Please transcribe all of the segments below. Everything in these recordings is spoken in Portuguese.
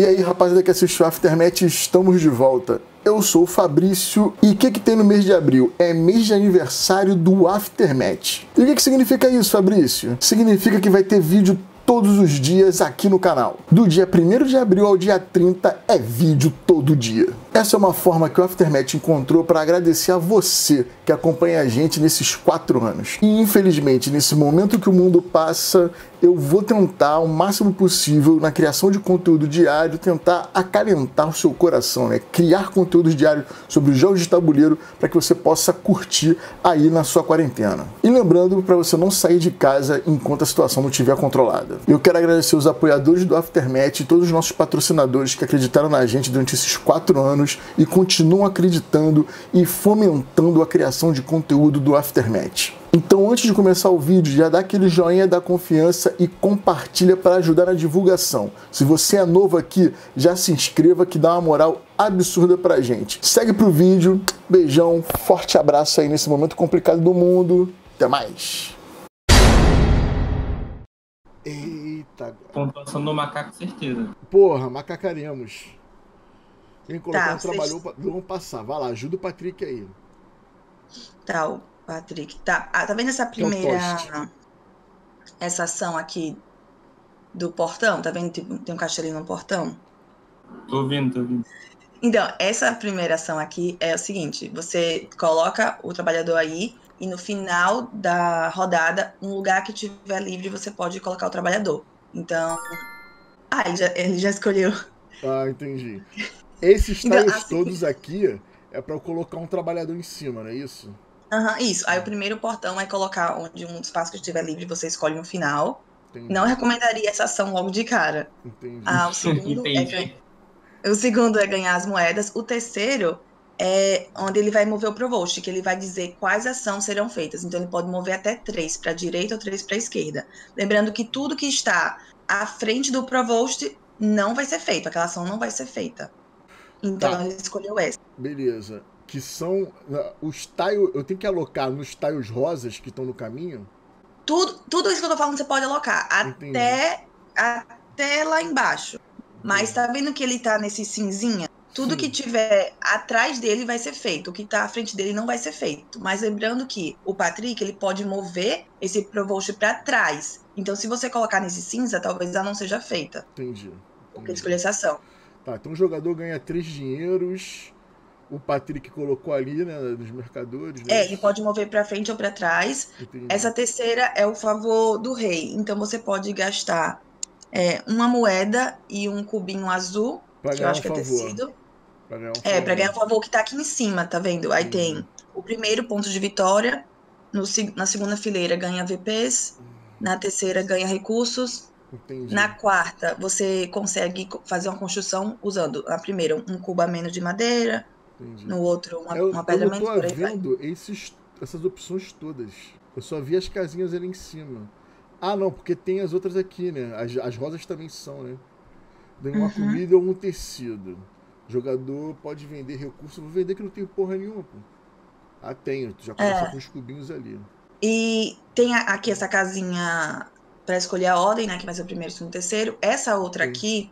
E aí, rapaziada que assistiu Aftermath, estamos de volta. Eu sou o Fabrício e o que, que tem no mês de abril? É mês de aniversário do Aftermath. E o que, que significa isso, Fabrício? Significa que vai ter vídeo todos os dias aqui no canal. Do dia 1 de abril ao dia 30 é vídeo todo dia. Essa é uma forma que o Aftermath encontrou para agradecer a você que acompanha a gente nesses quatro anos. E infelizmente, nesse momento que o mundo passa, eu vou tentar o máximo possível na criação de conteúdo diário, tentar acalentar o seu coração, né? Criar conteúdos diários sobre os jogos de tabuleiro para que você possa curtir aí na sua quarentena. E lembrando para você não sair de casa enquanto a situação não estiver controlada. Eu quero agradecer os apoiadores do Aftermath e todos os nossos patrocinadores que acreditaram na gente durante esses quatro anos e continuam acreditando e fomentando a criação de conteúdo do Aftermath. Então, antes de começar o vídeo, já dá aquele joinha da confiança e compartilha para ajudar na divulgação. Se você é novo aqui, já se inscreva que dá uma moral absurda pra gente. Segue pro vídeo, beijão, forte abraço aí nesse momento complicado do mundo. Até mais. Eita. Pontuação do macaco, certeza. Porra, macacaremos. Quem colocar Tá, um vocês- trabalhou, vamos passar. Vai lá, ajuda o Patrick aí. Tá, Patrick. Tá, ah, tá vendo essa primeira. essa ação aqui do portão? Tá vendo? Tipo, tem um castelinho no portão? Tô ouvindo, tô ouvindo. Então, essa primeira ação aqui é o seguinte: você coloca o trabalhador aí e no final da rodada, um lugar que tiver livre, você pode colocar o trabalhador. Então. Ah, ele já, ele já escolheu. Ah, entendi. Esses Então, tiles assim- todos aqui é pra eu colocar um trabalhador em cima, não é isso? Aham, isso. Aí o primeiro portão é colocar onde um espaço que estiver livre, você escolhe no final. Entendi. Não recomendaria essa ação logo de cara. Entendi. Ah, o segundo, é Entendi. ganhar, o segundo é ganhar as moedas. O terceiro é onde ele vai mover o Provost, que ele vai dizer quais ações serão feitas. Então ele pode mover até três para a direita ou três para a esquerda. Lembrando que tudo que está à frente do Provost não vai ser feito, aquela ação não vai ser feita. Então Tá. ele escolheu essa. Beleza. Que são ah, os tiles. Eu tenho que alocar nos tiles rosas que estão no caminho? Tudo, tudo isso que eu tô falando você pode alocar Entendi. até, até lá embaixo. Mas tá vendo que ele tá nesse cinzinha? Tudo Sim. que tiver atrás dele vai ser feito. O que tá à frente dele não vai ser feito. Mas lembrando que o Patrick, ele pode mover esse Provost pra trás. Então, se você colocar nesse cinza, talvez ela não seja feita. Entendi. Porque escolheu essa ação. Tá, então o jogador ganha três dinheiros. O Patrick colocou ali, né, nos mercadores. Né? É, ele pode mover pra frente ou pra trás. Entendi. Essa terceira é o favor do rei. Então, você pode gastar é, uma moeda e um cubinho azul, pra que eu acho um que é favor. tecido. Pra ganhar um É, favor. ganhar o favor que tá aqui em cima, tá vendo? Aí Uhum. tem o primeiro ponto de vitória, no na segunda fileira ganha VPs, na terceira ganha recursos, Entendi. na quarta você consegue co- fazer uma construção usando, na primeira, um cubo a menos de madeira, Entendi. no outro, uma, eu, uma pedra eu menos, tô aí vai. vendo esses, essas opções todas. Eu só vi as casinhas ali em cima. Ah, não, porque tem as outras aqui, né? As, as rosas também são, né? Ganha uma Uhum. comida ou um tecido. Jogador pode vender recurso. Vou vender que não tem porra nenhuma, pô. Ah, tenho. Tu já começa É. com os cubinhos ali. E tem aqui essa casinha pra escolher a ordem, né? Que vai ser o primeiro, segundo, terceiro. Essa outra Sim. aqui,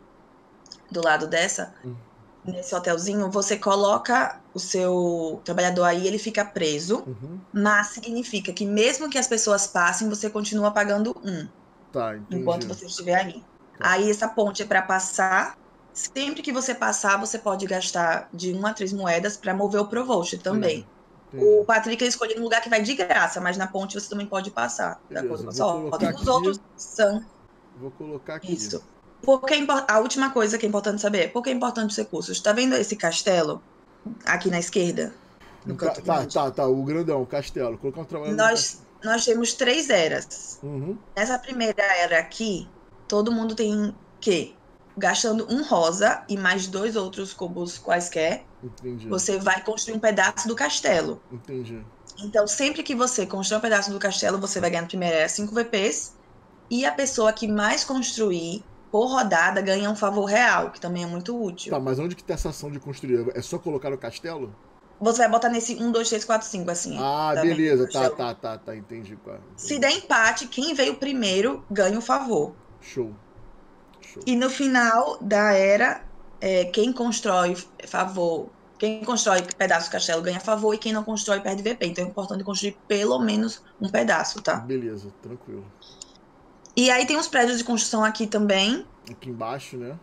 do lado dessa, Hum. Nesse hotelzinho, você coloca o seu trabalhador aí, ele fica preso, Uhum. mas significa que mesmo que as pessoas passem, você continua pagando um, Tá, enquanto você estiver aí. Tá. Aí essa ponte é pra passar. Sempre que você passar, você pode gastar de uma a três moedas pra mover o Provost também. Entendi. O Patrick ele escolheu um lugar que vai de graça, mas na ponte você também pode passar. Beleza, ordem. Os outros são Vou colocar aqui. isso. Porque é a última coisa que é importante saber, por que é importante os recursos? Tá vendo esse castelo aqui na esquerda? Tá, tá, tá, tá, o grandão, o castelo. Colocar um trabalho Nós, nós temos três eras. Uhum. Nessa primeira era aqui, todo mundo tem que gastando um rosa e mais dois outros cubos quaisquer, Entendi. você vai construir um pedaço do castelo. Entendi. Então, sempre que você construir um pedaço do castelo, você vai ganhar na primeira era 5 VPs. E a pessoa que mais construir por rodada ganha um favor real, que também é muito útil. Tá, mas onde que tá essa ação de construir? É só colocar no castelo? Você vai botar nesse 1, 2, 3, 4, 5, assim. Ah, Tá beleza. Tá, tá, tá, tá. Entendi. Se der empate, quem veio primeiro ganha o favor. Show. Show. E no final da era, é, quem constrói favor, quem constrói pedaço do castelo ganha favor e quem não constrói perde VP. Então é importante construir pelo menos um pedaço, tá? Beleza, tranquilo. E aí tem os prédios de construção aqui também. Aqui embaixo, né?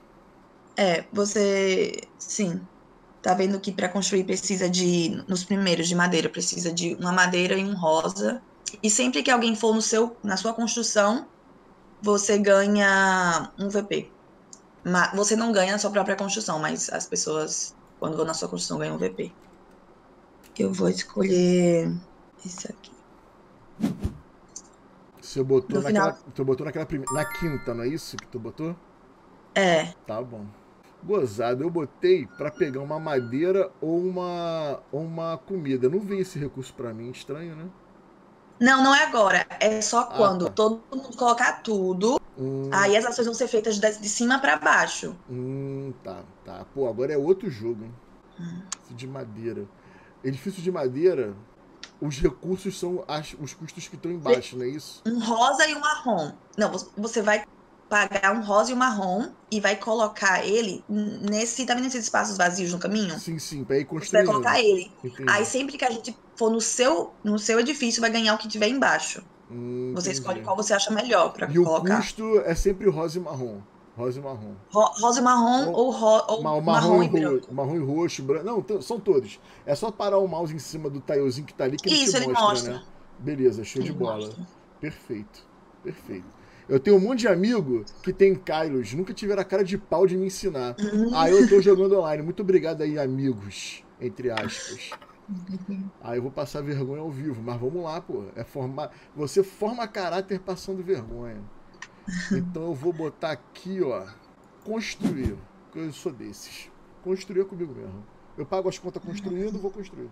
É, você. Sim. Tá vendo que para construir precisa de. Nos primeiros de madeira, precisa de uma madeira e um rosa. E sempre que alguém for no seu, na sua construção, você ganha um VP. Ma- Você não ganha na sua própria construção, mas as pessoas, quando vão na sua construção, ganham um VP. Eu vou escolher esse aqui. Você botou naquela. final- Tu botou naquela primeira. Na quinta, não é isso que tu botou? É, Tá bom. Gozado, eu botei pra pegar uma madeira ou uma, ou uma comida. Não veio esse recurso pra mim, estranho, né? Não, não é agora. É só quando tá. todo mundo colocar tudo. Hum, Aí as ações vão ser feitas de, cima para baixo. hum, tá, tá. Pô, agora é outro jogo, hein? Hum. Edifício de madeira. Edifício de madeira, os recursos são as- os custos que estão embaixo, não é isso? Um rosa e um marrom. Não, vo- você vai pagar um rosa e um marrom e vai colocar ele nesse. Tá vendo esses espaços vazios no caminho? Sim, sim, pra ir Você vai construindo. colocar ele. Entendi. Aí sempre que a gente for no seu, no seu edifício, vai ganhar o que tiver embaixo. Hum, Você entendi. escolhe qual você acha melhor para E o colocar. custo é sempre rosa e marrom. Rosa e marrom. Ro- Rosa e marrom Ou- ro ou Ma- marrom, e branco. marrom e roxo, branco. Não, são todos. É só parar o mouse em cima do tilezinho que tá ali que ele Isso, te ele mostra, mostra. né? Beleza, show de Ele bola. mostra. Perfeito. Perfeito. Eu tenho um monte de amigo que tem Kylos, nunca tiveram a cara de pau de me ensinar. Hum, Aí eu tô jogando online. Muito obrigado aí, amigos, entre aspas. Aí eu vou passar vergonha ao vivo, mas vamos lá, pô. É formar. Você forma caráter passando vergonha. Então eu vou botar aqui, ó. Construir. Porque eu sou desses. Construir é comigo mesmo. Eu pago as contas construindo, vou construir.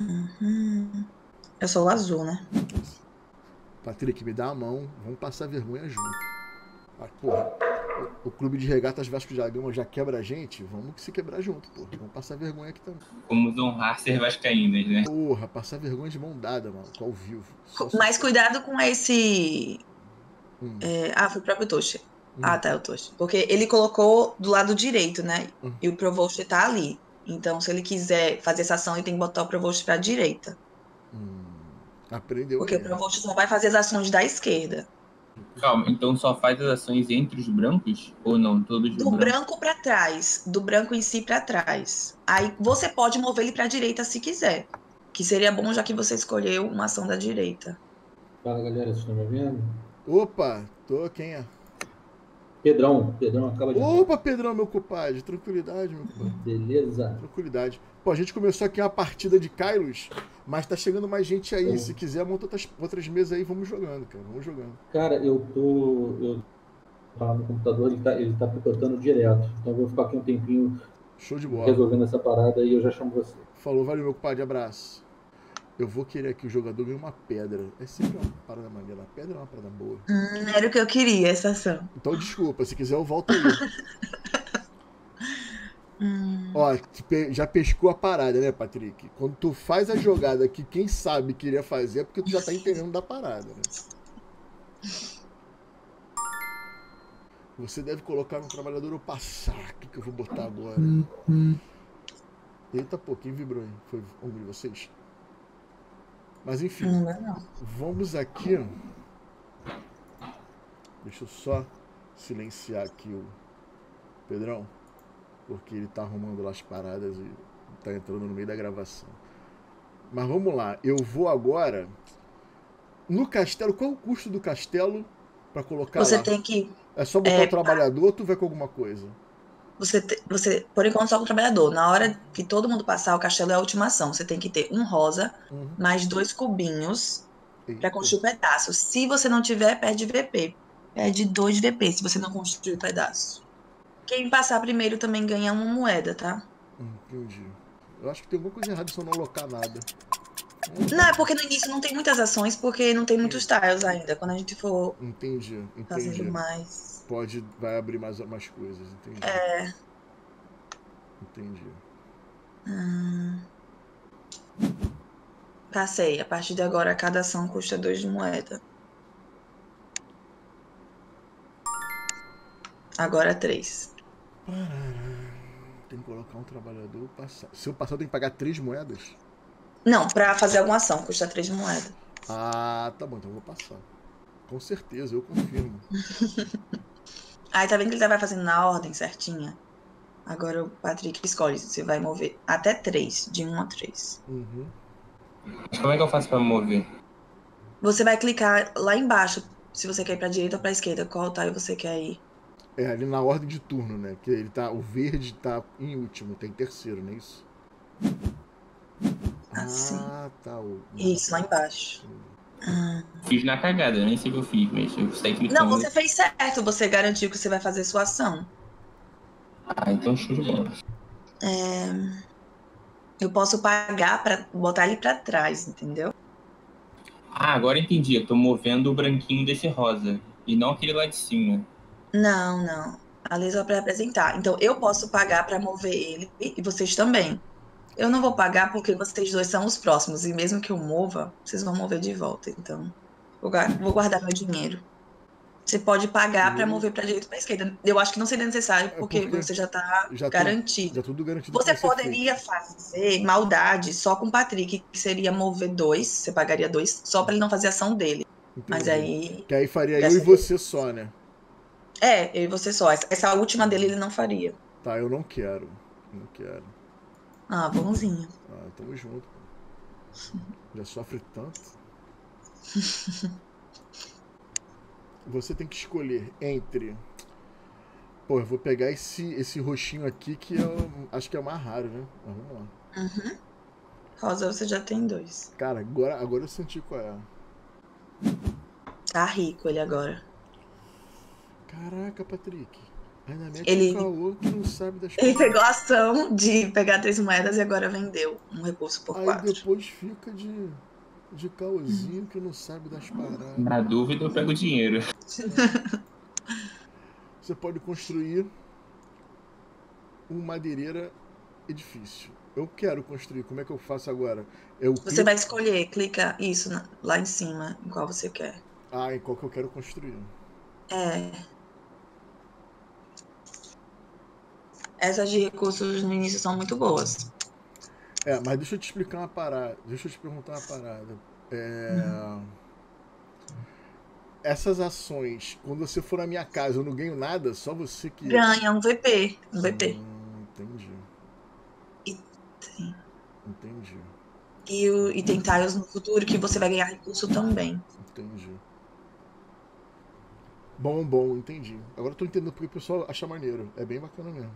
Hum. Eu sou o azul, né? Patrick, me dá a mão, vamos passar vergonha junto. Ah, porra, o, o clube de regatas Vasco da Gama já quebra a gente, vamos se quebrar junto, porra. Vamos passar vergonha aqui também. Como honrar ser vascaínas, né? Porra, passar vergonha de mão dada, mano, ao vivo. Só- Mas cuidado com esse. Hum, é, Ah, foi o próprio Toshi. hum. Ah, tá, é o Toshi. Porque ele colocou do lado direito, né? Hum. E o Provost tá ali. Então, se ele quiser fazer essa ação, ele tem que botar o Provost pra direita. Hum, aprendeu. Porque o aí. Provost só vai fazer as ações da esquerda. Calma, então só faz as ações entre os brancos? Ou não? Todos os Do brancos? branco pra trás. Do branco em si pra trás. Aí você pode mover ele pra direita se quiser. Que seria bom já que você escolheu uma ação da direita. Fala galera, vocês estão me vendo? Opa, tô, quem é? Pedrão, Pedrão acaba de. Opa, Pedrão, meu compadre, tranquilidade, meu compadre. Beleza? Tranquilidade. Pô, a gente começou aqui uma partida de Kylos, mas tá chegando mais gente aí. Uhum. Se quiser, monta outras, outras mesas aí, vamos jogando, cara. Vamos jogando. Cara, eu tô. Eu tá no computador, ele tá, ele tá picotando direto. Então eu vou ficar aqui um tempinho Show de bola. resolvendo essa parada e eu já chamo você. Falou, valeu, meu compadre, abraço. Eu vou querer que o jogador ganhe uma pedra. É sempre uma parada maneira. A pedra é uma parada boa. Hum, era o que eu queria, essa ação. Então, desculpa, se quiser eu volto aí. Hum, Ó, já pescou a parada, né, Patrick? Quando tu faz a jogada que quem sabe queria fazer é porque tu já tá entendendo da parada, né? Você deve colocar no trabalhador o passar. O que, que eu vou botar agora? Eita, pô, quem vibrou, hein? Foi um de vocês? Mas enfim, não é não. vamos aqui. Deixa eu só silenciar aqui o Pedrão, porque ele tá arrumando lá as paradas e tá entrando no meio da gravação. Mas vamos lá, eu vou agora no castelo. Qual é o custo do castelo para colocar Você lá? tem que. É só botar é, o trabalhador ou tu vai com alguma coisa? Você, te- você, por enquanto, só com o trabalhador. Na hora que todo mundo passar, o castelo é a última ação. Você tem que ter um rosa, Uhum. mais dois cubinhos para construir o pedaço. Se você não tiver, perde VP. Perde dois VP se você não construir o pedaço. Quem passar primeiro também ganha uma moeda, tá? Hum, Entendi. Eu acho que tem alguma coisa errada se eu não alocar nada. Não, é porque no início não tem muitas ações, porque não tem muitos tiles ainda. Quando a gente for Entendi, entendi. fazendo mais. Pode, vai abrir mais, mais coisas, entendi. É. Entendi. Hum. Passei. A partir de agora, cada ação custa dois de moeda. Agora três. Tem que colocar um trabalhador passar. Se eu passar, eu tenho que pagar três moedas? Não, pra fazer alguma ação, custa três moedas. Ah, tá bom, então eu vou passar. Com certeza, eu confirmo. Aí tá vendo que ele vai fazendo na ordem certinha? Agora o Patrick escolhe se você vai mover até três, de um a três. Uhum. Como é que eu faço pra mover? Você vai clicar lá embaixo, se você quer ir pra direita ou pra esquerda, qual tile você quer ir. É ali na ordem de turno, né? Que ele tá. O verde tá em último, tem terceiro, não é isso? Assim. Ah, tá. O... Isso, lá embaixo. Ah. Fiz na cagada, eu nem sei o que eu fiz, mas eu saí Não, clicando. você fez certo, você garantiu que você vai fazer sua ação. Ah, então show de bola. É, Eu posso pagar pra botar ele pra trás, entendeu? Ah, agora entendi. Eu tô movendo o branquinho desse rosa. E não aquele lá de cima. Não, não. A lei só pra apresentar. Então, eu posso pagar pra mover ele e vocês também. Eu não vou pagar porque vocês dois são os próximos. E mesmo que eu mova, vocês vão mover de volta. Então, vou gua- vou guardar meu dinheiro. Você pode pagar pra Hum. mover pra direita e pra esquerda. Eu acho que não seria necessário É porque, porque você já tá já tá- garantido. Já tudo garantido. Você poderia fazer maldade só com o Patrick, que seria mover dois. Você pagaria dois só pra ele não fazer ação dele. feito. Mas Entendi. aí. Que aí faria eu e você só, né? É, eu e você só. Essa, essa última dele ele não faria. Tá, eu não quero. Não quero. Ah, bonzinho. Ah, tamo junto. Já sofre tanto. Você tem que escolher entre. Pô, eu vou pegar esse, esse roxinho aqui que eu acho que é o mais raro, né? Mas vamos lá. Uhum. Rosa, você já tem dois. Cara, agora, agora eu senti qual é. Tá rico ele agora. Caraca, Patrick. Ele- caô que não sabe das Ele pegou a ação de pegar três moedas e agora vendeu um recurso por Aí quatro. depois fica de, de caôzinho que não sabe das paradas. Na dúvida, eu pego o dinheiro. Você pode construir um madeireira edifício. Eu quero construir. Como é que eu faço agora? Eu Você clico- vai escolher, clica isso lá em cima, em qual você quer. Ah, em qual que eu quero construir? É. Essas de recursos no início são muito boas. É, mas deixa eu te explicar uma parada. Deixa eu te perguntar uma parada. É... Essas ações, quando você for na minha casa, eu não ganho nada, só você que. Ganha um VP. Um VP. Hum, entendi. Sim. Entendi. E, o- e tem tiles no futuro que você vai ganhar recurso também. Entendi. Bom, bom, entendi. Agora eu tô entendendo porque o pessoal acha maneiro. É bem bacana mesmo.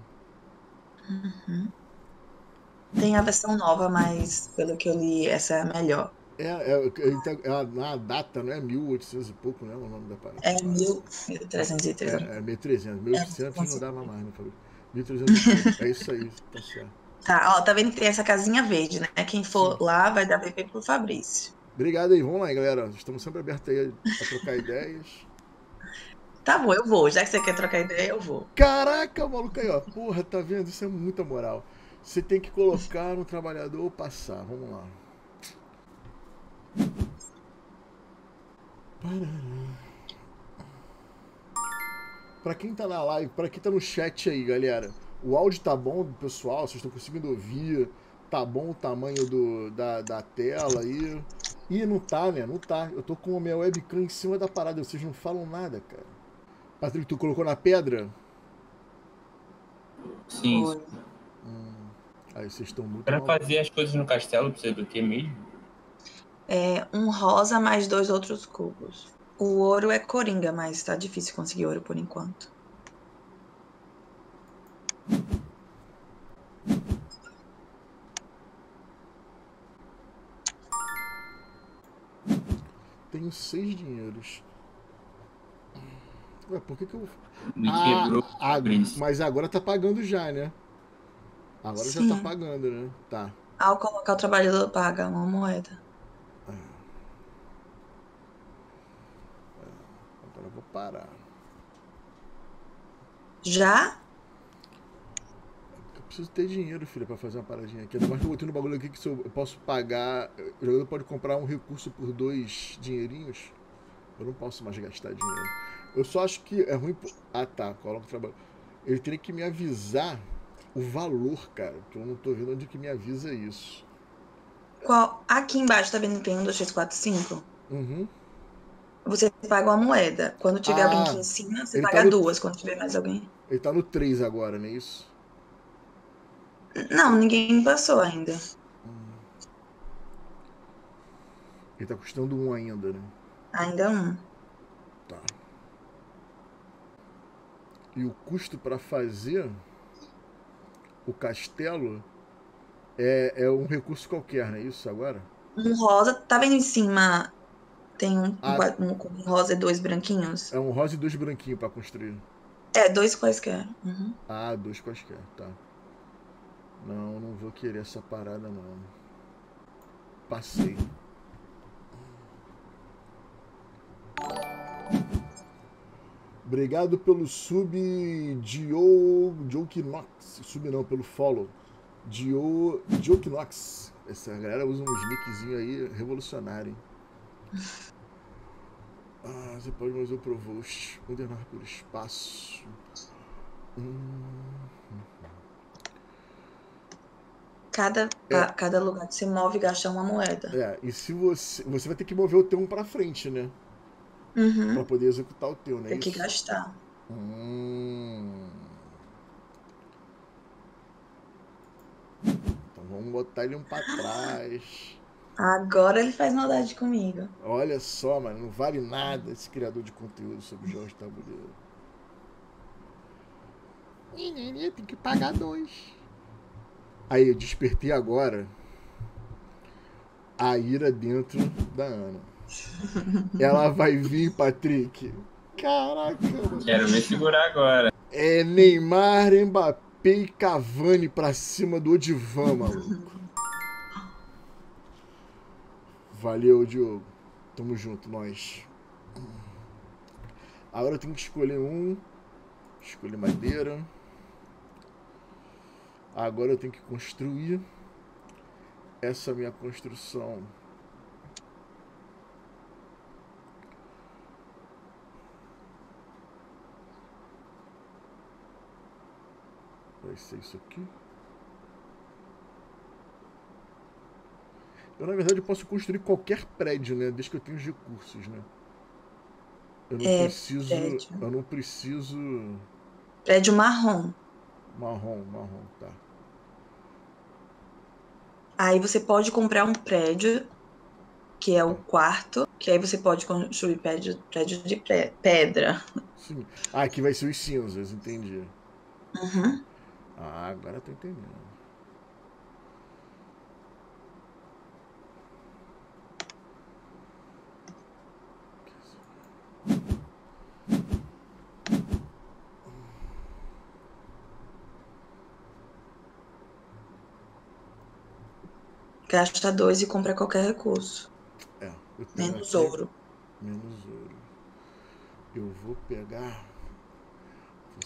Tem a versão nova, mas pelo que eu li, essa é a melhor. É, é, tá- é a, a data, não é 1800 e pouco, né? O nome da parada. É 1303. É, é 1300. 1800 não dava mais, né? Fabrício? 1300 e pouco. É isso aí, tá certo. Tá, ó, tá vendo que tem essa casinha verde, né? Quem for lá vai dar VP pro Fabrício. Obrigado aí, vamos lá, galera. Estamos sempre abertos aí a trocar ideias. Tá bom, eu vou. Já que você quer trocar ideia, eu vou. Caraca, maluco aí, ó. Porra, tá vendo? Isso é muita moral. Você tem que colocar no trabalhador passar. Vamos lá. Pra quem tá na live, pra quem tá no chat aí, galera, o áudio tá bom do pessoal? Vocês estão conseguindo ouvir? Tá bom o tamanho do, da, da tela aí? Ih, não tá, né? Não tá. Eu tô com a minha webcam em cima da parada, vocês não falam nada, cara. Patrick, tu colocou na pedra? Sim. Foi. Aí vocês estão muito Pra mal. fazer as coisas no castelo, precisa do que mesmo? É um rosa mais dois outros cubos. O ouro é coringa, mas tá difícil conseguir ouro por enquanto. Tenho seis dinheiros. Ué, por que que eu. Me Ah, quebrou. ah, mas agora tá pagando já, né? Agora já Sim. tá pagando, né? Tá. Ao colocar o trabalhador paga uma moeda. Agora eu vou parar. Já? Eu preciso ter dinheiro, filha, pra fazer uma paradinha aqui. Que eu botei no bagulho aqui que se eu eu posso pagar. O jogador pode comprar um recurso por dois dinheirinhos. Eu não posso mais gastar dinheiro. Eu só acho que é ruim. Ah tá, coloca o trabalho. Ele teria que me avisar o valor, cara. Que eu não tô vendo onde que me avisa isso. Qual... Aqui embaixo, tá vendo que tem um, dois, três, quatro, cinco? Uhum. Você paga uma moeda. Quando tiver Ah, alguém aqui em cima, você tá paga no- duas. Quando tiver mais alguém. Ele tá no 3 agora, não é isso? Não, ninguém passou ainda. Ele tá custando um ainda, né? Ainda um. Tá. E o custo para fazer o castelo é, é um recurso qualquer, não é isso agora? Um rosa. Tá vendo em cima? Tem um, Ah. um, um rosa e dois branquinhos? É um rosa e dois branquinhos para construir. É, dois quaisquer. Uhum. Ah, dois quaisquer, tá. Não, não vou querer essa parada não. Passei. Obrigado pelo sub Dio Jokinox. Sub não, pelo follow. Dio Jokinox. Essa galera usa uns nickzinhos aí revolucionário, hein? Ah, você pode fazer o Provost. Ordenar por espaço. Hum. Cada, ca- cada lugar que você move gasta uma moeda. É, e se você. Você vai ter que mover o teu um pra frente, né? Uhum. Pra poder executar o teu, né? Tem que Isso? gastar. Hum. Então vamos botar ele um pra trás. Agora ele faz maldade comigo. Olha só, mano, não vale nada esse criador de conteúdo sobre jogos de tabuleiro. Tem que pagar dois. Aí, eu despertei agora a ira dentro da Ana. Ela vai vir, Patrick. Caraca, mano. Quero me segurar agora. É Neymar, Mbappé e Cavani pra cima do Odivan, maluco. Valeu, Diogo. Tamo junto, nós. Agora eu tenho que escolher um. Escolher madeira. Agora eu tenho que construir essa minha construção. Vai ser isso aqui. Eu, na verdade, posso construir qualquer prédio, né? Desde que eu tenha os recursos, né? Eu não É, preciso. prédio. Eu não preciso. Prédio marrom. Marrom, marrom, tá. Aí você pode comprar um prédio, que é o quarto, que aí você pode construir prédio, prédio de pedra. Sim. Ah, aqui vai ser os cinzas, entendi. Uhum. Ah, agora eu tô entendendo. Gasta dois e compra qualquer recurso. É, Menos aqui- ouro. Menos ouro. Eu vou pegar.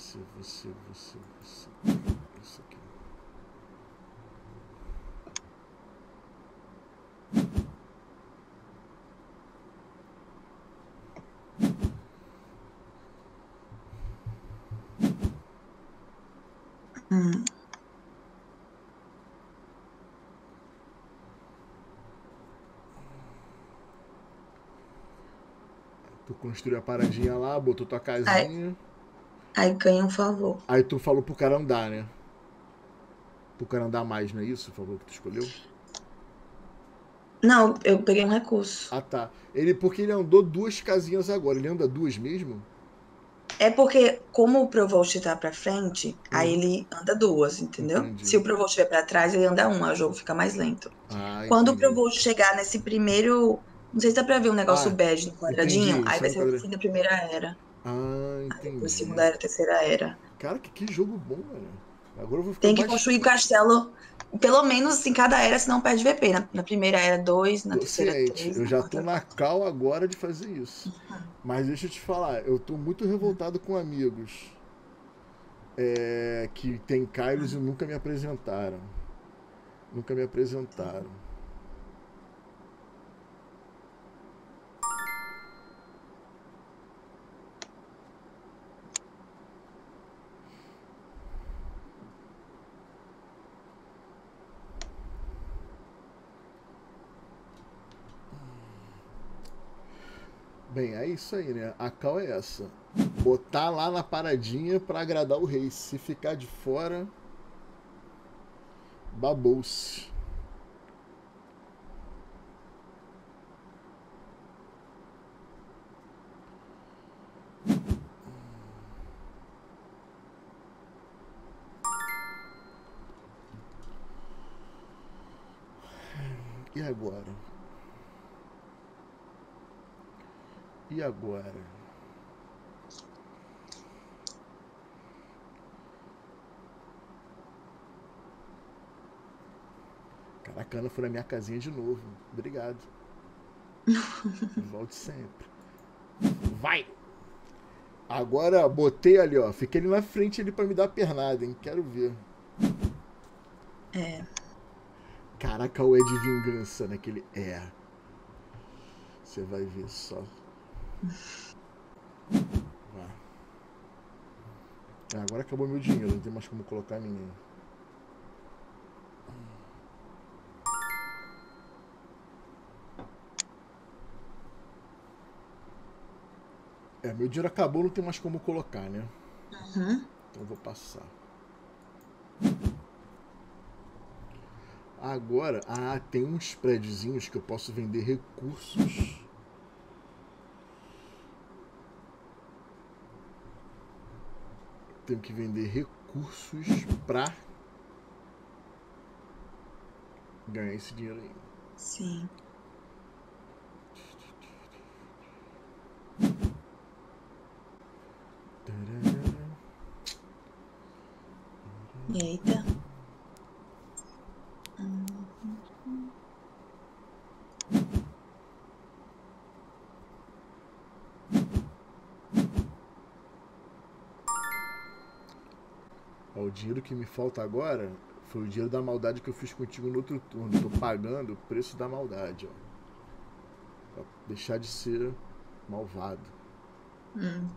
Você, você, você, você. Isso aqui. Hum. Tu construiu a paradinha lá, botou tua casinha. Aí ganha um favor. Aí tu falou pro cara andar, né? Pro cara andar mais, não é isso? Falou que tu escolheu? Não, eu peguei um recurso. Ah tá. Ele, porque ele andou duas casinhas agora. Ele anda duas mesmo? É porque, como o Provost tá pra frente, aí ele anda duas, entendeu? Hum. Entendi. Se o Provost estiver pra trás, ele anda uma, o jogo fica mais lento. Ah, Quando o. Provost chegar nesse primeiro. Não sei se dá pra ver um negócio Ah, bege no quadradinho. entendi, aí vai ser o fim da primeira era. Ah, entendi. segunda era, terceira era. Cara, que, que jogo bom, velho. Agora eu vou ficar Tem que mais... construir castelo, pelo menos em cada era, senão perde VP. Na, na primeira era, dois, na terceira, três. Eu já tô na cal agora de fazer isso. Mas deixa eu te falar, eu tô muito revoltado com amigos é, que tem Kairos e nunca me apresentaram. Nunca me apresentaram. Bem, é isso aí, né? A cal é essa. Botar lá na paradinha pra agradar o rei. Se ficar de fora, babou-se. E agora? E agora? Caraca, Ana foi na minha casinha de novo. Obrigado. Volte sempre. Vai! Agora botei ali, ó. Fiquei ali na frente ali pra me dar a pernada, hein? Quero ver. É. Caraca, o é de vingança naquele. É. Você vai ver só. Ah, agora acabou meu dinheiro, não tem mais como colocar ninguém. É, meu dinheiro acabou, não tem mais como colocar, né? Uhum. Então vou passar. Agora, ah, tem uns prédiozinhos que eu posso vender recursos. Tenho que vender recursos pra ganhar esse dinheiro aí. Sim. Tararara. Eita. Ó, o dinheiro que me falta agora foi o dinheiro da maldade que eu fiz contigo no outro turno. Tô pagando o preço da maldade, ó. Pra deixar de ser malvado. Hum.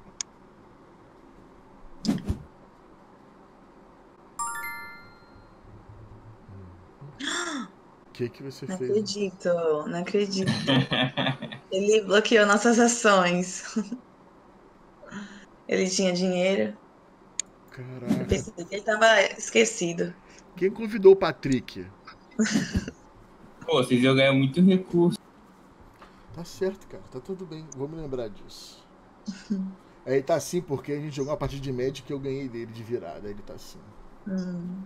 O que que você Não fez? acredito, não acredito. Ele bloqueou nossas ações. Ele tinha dinheiro. Eu Pensei que ele tava esquecido. Quem convidou o Patrick? Pô, vocês iam ganhar muito recurso. Tá certo, cara. Tá tudo bem. Vou me lembrar disso. Aí ele tá assim porque a gente jogou uma partida de Magic que eu ganhei dele de virada. Aí ele tá assim. Hum.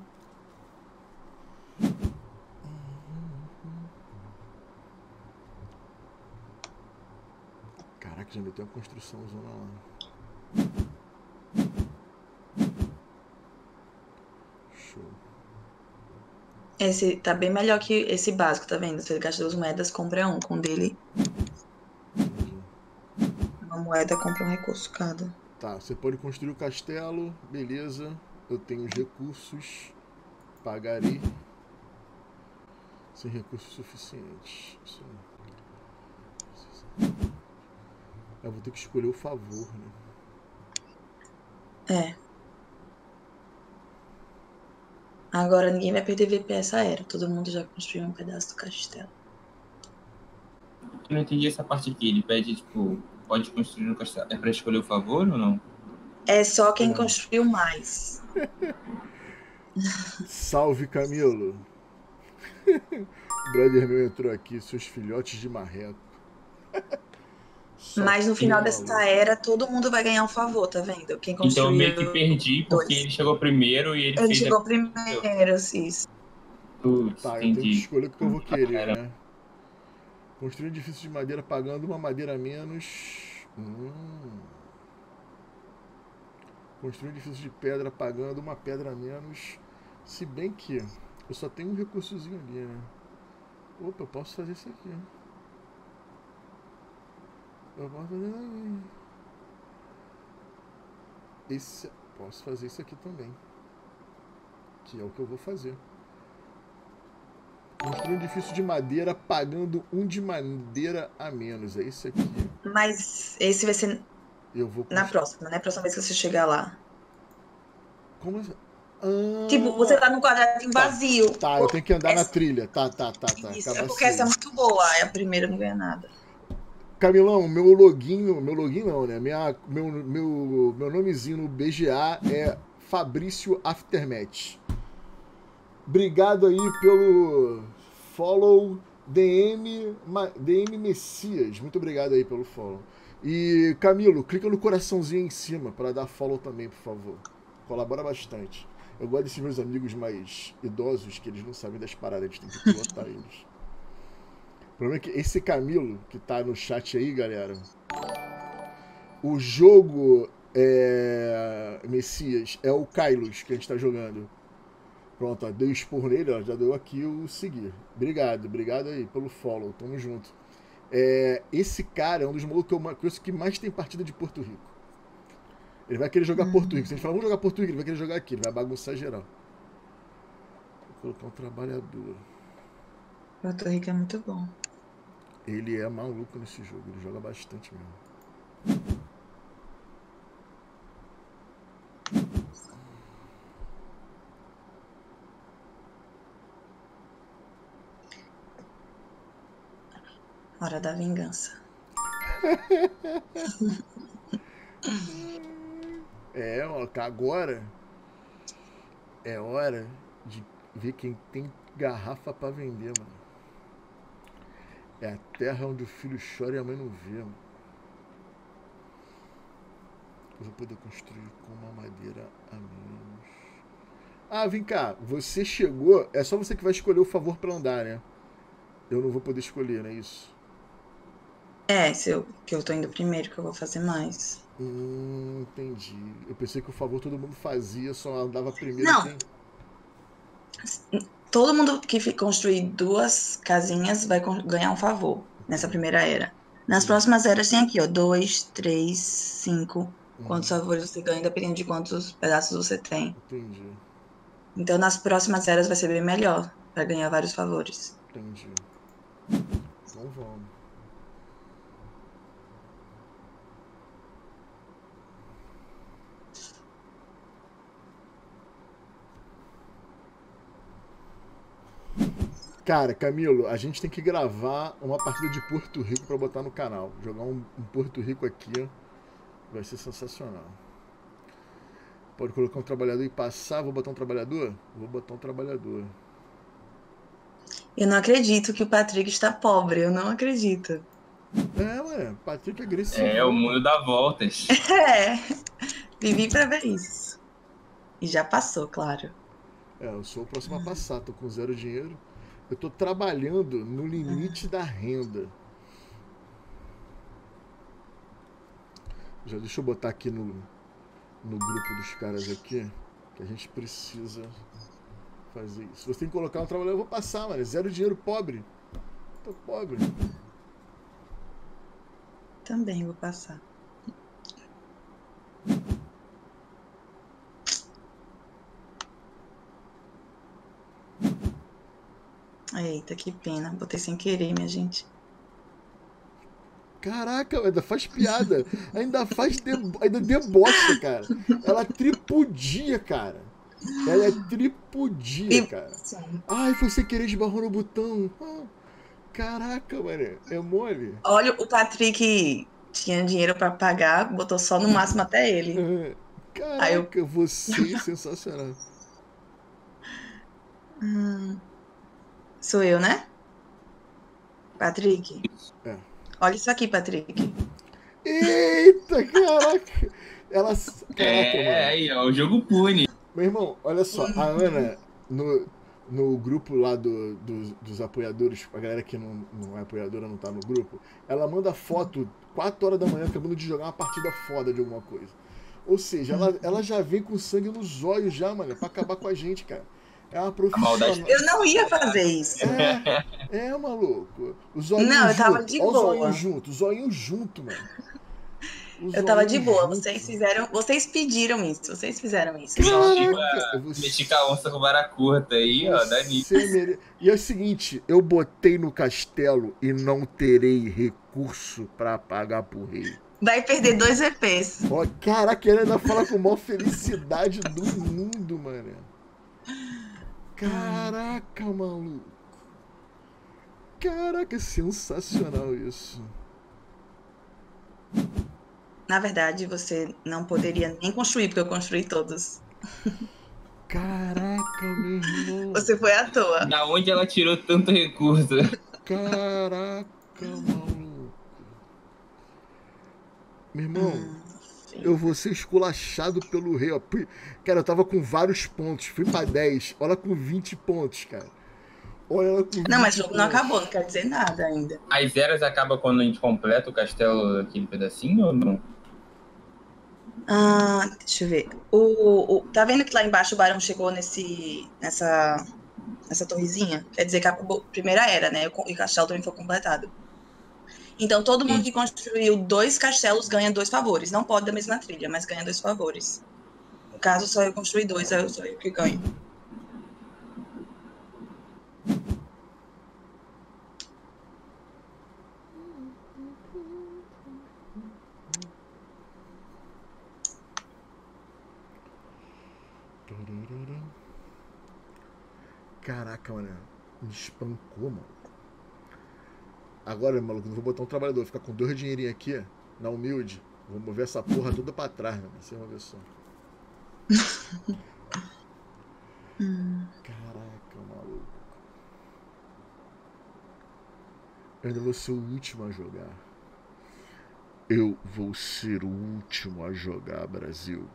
Caraca, já meteu uma construção zona lá. Show. Esse tá bem melhor que esse básico, tá vendo? Ele gasta duas moedas, compra um. Com dele, uma moeda compra um recurso cada. Tá, você pode construir o castelo, beleza. Eu tenho os recursos. Pagarei. Sem recursos suficientes. Isso aí. Eu vou ter que escolher o favor, né? É. Agora ninguém vai perder VP essa era. Todo mundo já construiu um pedaço do castelo. Eu não entendi essa parte aqui. Ele pede, tipo, pode construir no castelo. É pra escolher o favor ou não? É só quem Hum. construiu mais. Salve Camilo! o brother meu entrou aqui, seus filhotes de marreco. Só Mas no final dessa era, todo mundo vai ganhar um favor, tá vendo? Quem Então eu construiu. meio que perdi porque dois. ele chegou primeiro e ele, Ele fez chegou a... primeiro, isso. Putz, Tá, eu tenho que entendi. escolher o que eu vou querer, né? Construir um edifício de madeira pagando uma madeira a menos. Hum. Construir um edifício de pedra pagando uma pedra a menos. Se bem que eu só tenho um recursozinho ali, né? Opa, eu posso fazer isso aqui. Eu posso fazer isso aqui. Esse, posso fazer isso aqui também. Que é o que eu vou fazer. Construir um edifício de madeira pagando um de madeira a menos. É isso aqui. Mas esse vai ser Eu vou na próxima, né? Próxima vez que você chegar lá. Como assim? Ah, Tipo, você tá num quadradinho vazio. Tá, eu tenho que andar na Essa- trilha. Tá, tá, tá, tá. Isso, é porque essa é assim. muito boa. Aí a primeira não ganha nada. Camilão, meu login, meu login não, né? Minha, meu, meu, meu nomezinho no BGA é Fabrício Aftermath. Obrigado aí pelo follow DM, DM Messias. Muito obrigado aí pelo follow. E Camilo, clica no coraçãozinho em cima para dar follow também, por favor. Colabora bastante. Eu gosto desses meus amigos mais idosos que eles não sabem das paradas, a gente tem que pilotar eles. Problema é que esse Camilo que tá no chat aí, galera, o jogo é... Messias é o Kylos que a gente tá jogando. Pronto, ó, deu expor nele, ó, já deu aqui o seguir. Obrigado, obrigado aí pelo follow, tamo junto. É, esse cara é um dos malucos que eu conheço que mais tem partida de Porto Rico. Ele vai querer jogar. Porto Rico. Se a gente falar, vamos jogar Porto Rico, ele vai querer jogar aqui, ele vai bagunçar geral. Vou colocar um trabalhador. Porto Rico é muito bom. Ele é maluco nesse jogo, ele joga bastante mesmo. Hora da vingança. é, ó, agora é hora de ver quem tem garrafa para vender, mano. É a terra onde o filho chora e a mãe não vê, mano. Eu vou poder construir com uma madeira a menos. Ah, vem cá. Você chegou. É só você que vai escolher o favor para andar, né? Eu não vou poder escolher, não é isso? É, se eu, que eu tô indo primeiro, que eu vou fazer mais. Hum, entendi. Eu pensei que o favor todo mundo fazia, só andava primeiro. Não. Quem... Todo mundo que construir duas casinhas vai ganhar um favor nessa primeira era. Nas próximas eras tem aqui, ó, dois, três, cinco. Quantos uhum. favores você ganha, dependendo de quantos pedaços você tem. Entendi. Então nas próximas eras vai ser bem melhor para ganhar vários favores. Entendi. Então vamos. Cara, Camilo, a gente tem que gravar uma partida de Porto Rico para botar no canal. Jogar um, um, Porto Rico aqui vai ser sensacional. Pode colocar um trabalhador e passar. Vou botar um trabalhador? Vou botar um trabalhador. Eu não acredito que o Patrick está pobre. Eu não acredito. É, ué. Patrick é agressivo. É, o mundo dá voltas. É. Vivi para ver isso. E já passou, claro. É, eu sou o próximo a passar. Tô com zero dinheiro. Eu estou trabalhando no limite da renda. Já deixa eu botar aqui no, no grupo dos caras aqui que a gente precisa fazer isso. Você tem que colocar um trabalhador, eu vou passar, mano. Zero dinheiro pobre. Tô pobre. Também vou passar. Eita, que pena. Botei sem querer, minha gente. Caraca, ainda faz piada. ainda faz de... ainda debocha, cara. Ela tripudia, cara. Ela é tripudia, cara. Ai, foi sem querer esbarrou no botão. Ah, caraca, mano. É mole. Olha, o Patrick tinha dinheiro para pagar, botou só no máximo até ele. Caraca, eu... você é sensacional. Hum. Sou eu, né? Patrick? É. Olha isso aqui, Patrick. Eita, caraca! Ela. Caraca, é, aí, ó, o jogo pune. Meu irmão, olha só, a Ana, no, no grupo lá do, do, dos apoiadores, a galera que não, não é apoiadora, não tá no grupo, ela manda foto 4 horas da manhã acabando de jogar uma partida foda de alguma coisa. Ou seja, ela, ela já vem com sangue nos olhos já, mano, pra acabar com a gente, cara. É uma profissional. Eu não ia fazer isso. É, é maluco. Os olhos não, eu tava de boa. Os olhos juntos, os olhos juntos, mano. Os eu tava de boa, juntos. vocês fizeram, vocês pediram isso, vocês fizeram isso. Caraca, Meti com a onça com vara curta aí, ó, Dani. Mere... E é o seguinte, eu botei no castelo e não terei recurso para pagar pro rei. Vai perder dois EPs. Ó, caraca, ele ainda fala com a maior felicidade do mundo, mano. Caraca, maluco. Caraca, sensacional isso. Na verdade, você não poderia nem construir, porque eu construí todos. Caraca, meu irmão. Você foi à toa. Da onde ela tirou tanto recurso? Caraca, maluco. Meu irmão, Hum, eu vou ser esculachado pelo rei, ó. Cara, eu tava com vários pontos, fui pra 10. Olha com 20 pontos, cara. Olha ela com 20 Não, mas o jogo não acabou, não quer dizer nada ainda. As eras acabam quando a gente completa o castelo, aquele pedacinho ou não? Ah, deixa eu ver. O, o- tá vendo que lá embaixo o barão chegou nesse, nessa, nessa torrezinha? Quer dizer que acabou a primeira era, né? E o castelo também foi completado. Então todo mundo que construiu dois castelos ganha dois favores. Não pode da mesma trilha, mas ganha dois favores. No caso, só eu construí dois, aí eu sou eu que ganho. Caraca, mano. Me espancou, mano. Agora, maluco, não vou botar um trabalhador, vou ficar com dois dinheirinhos aqui, na humilde. Vou mover essa porra toda pra trás, mano. Você vai ver só. Caraca, maluco. Eu ainda vou ser o último a jogar. Eu vou ser o último a jogar, Brasil.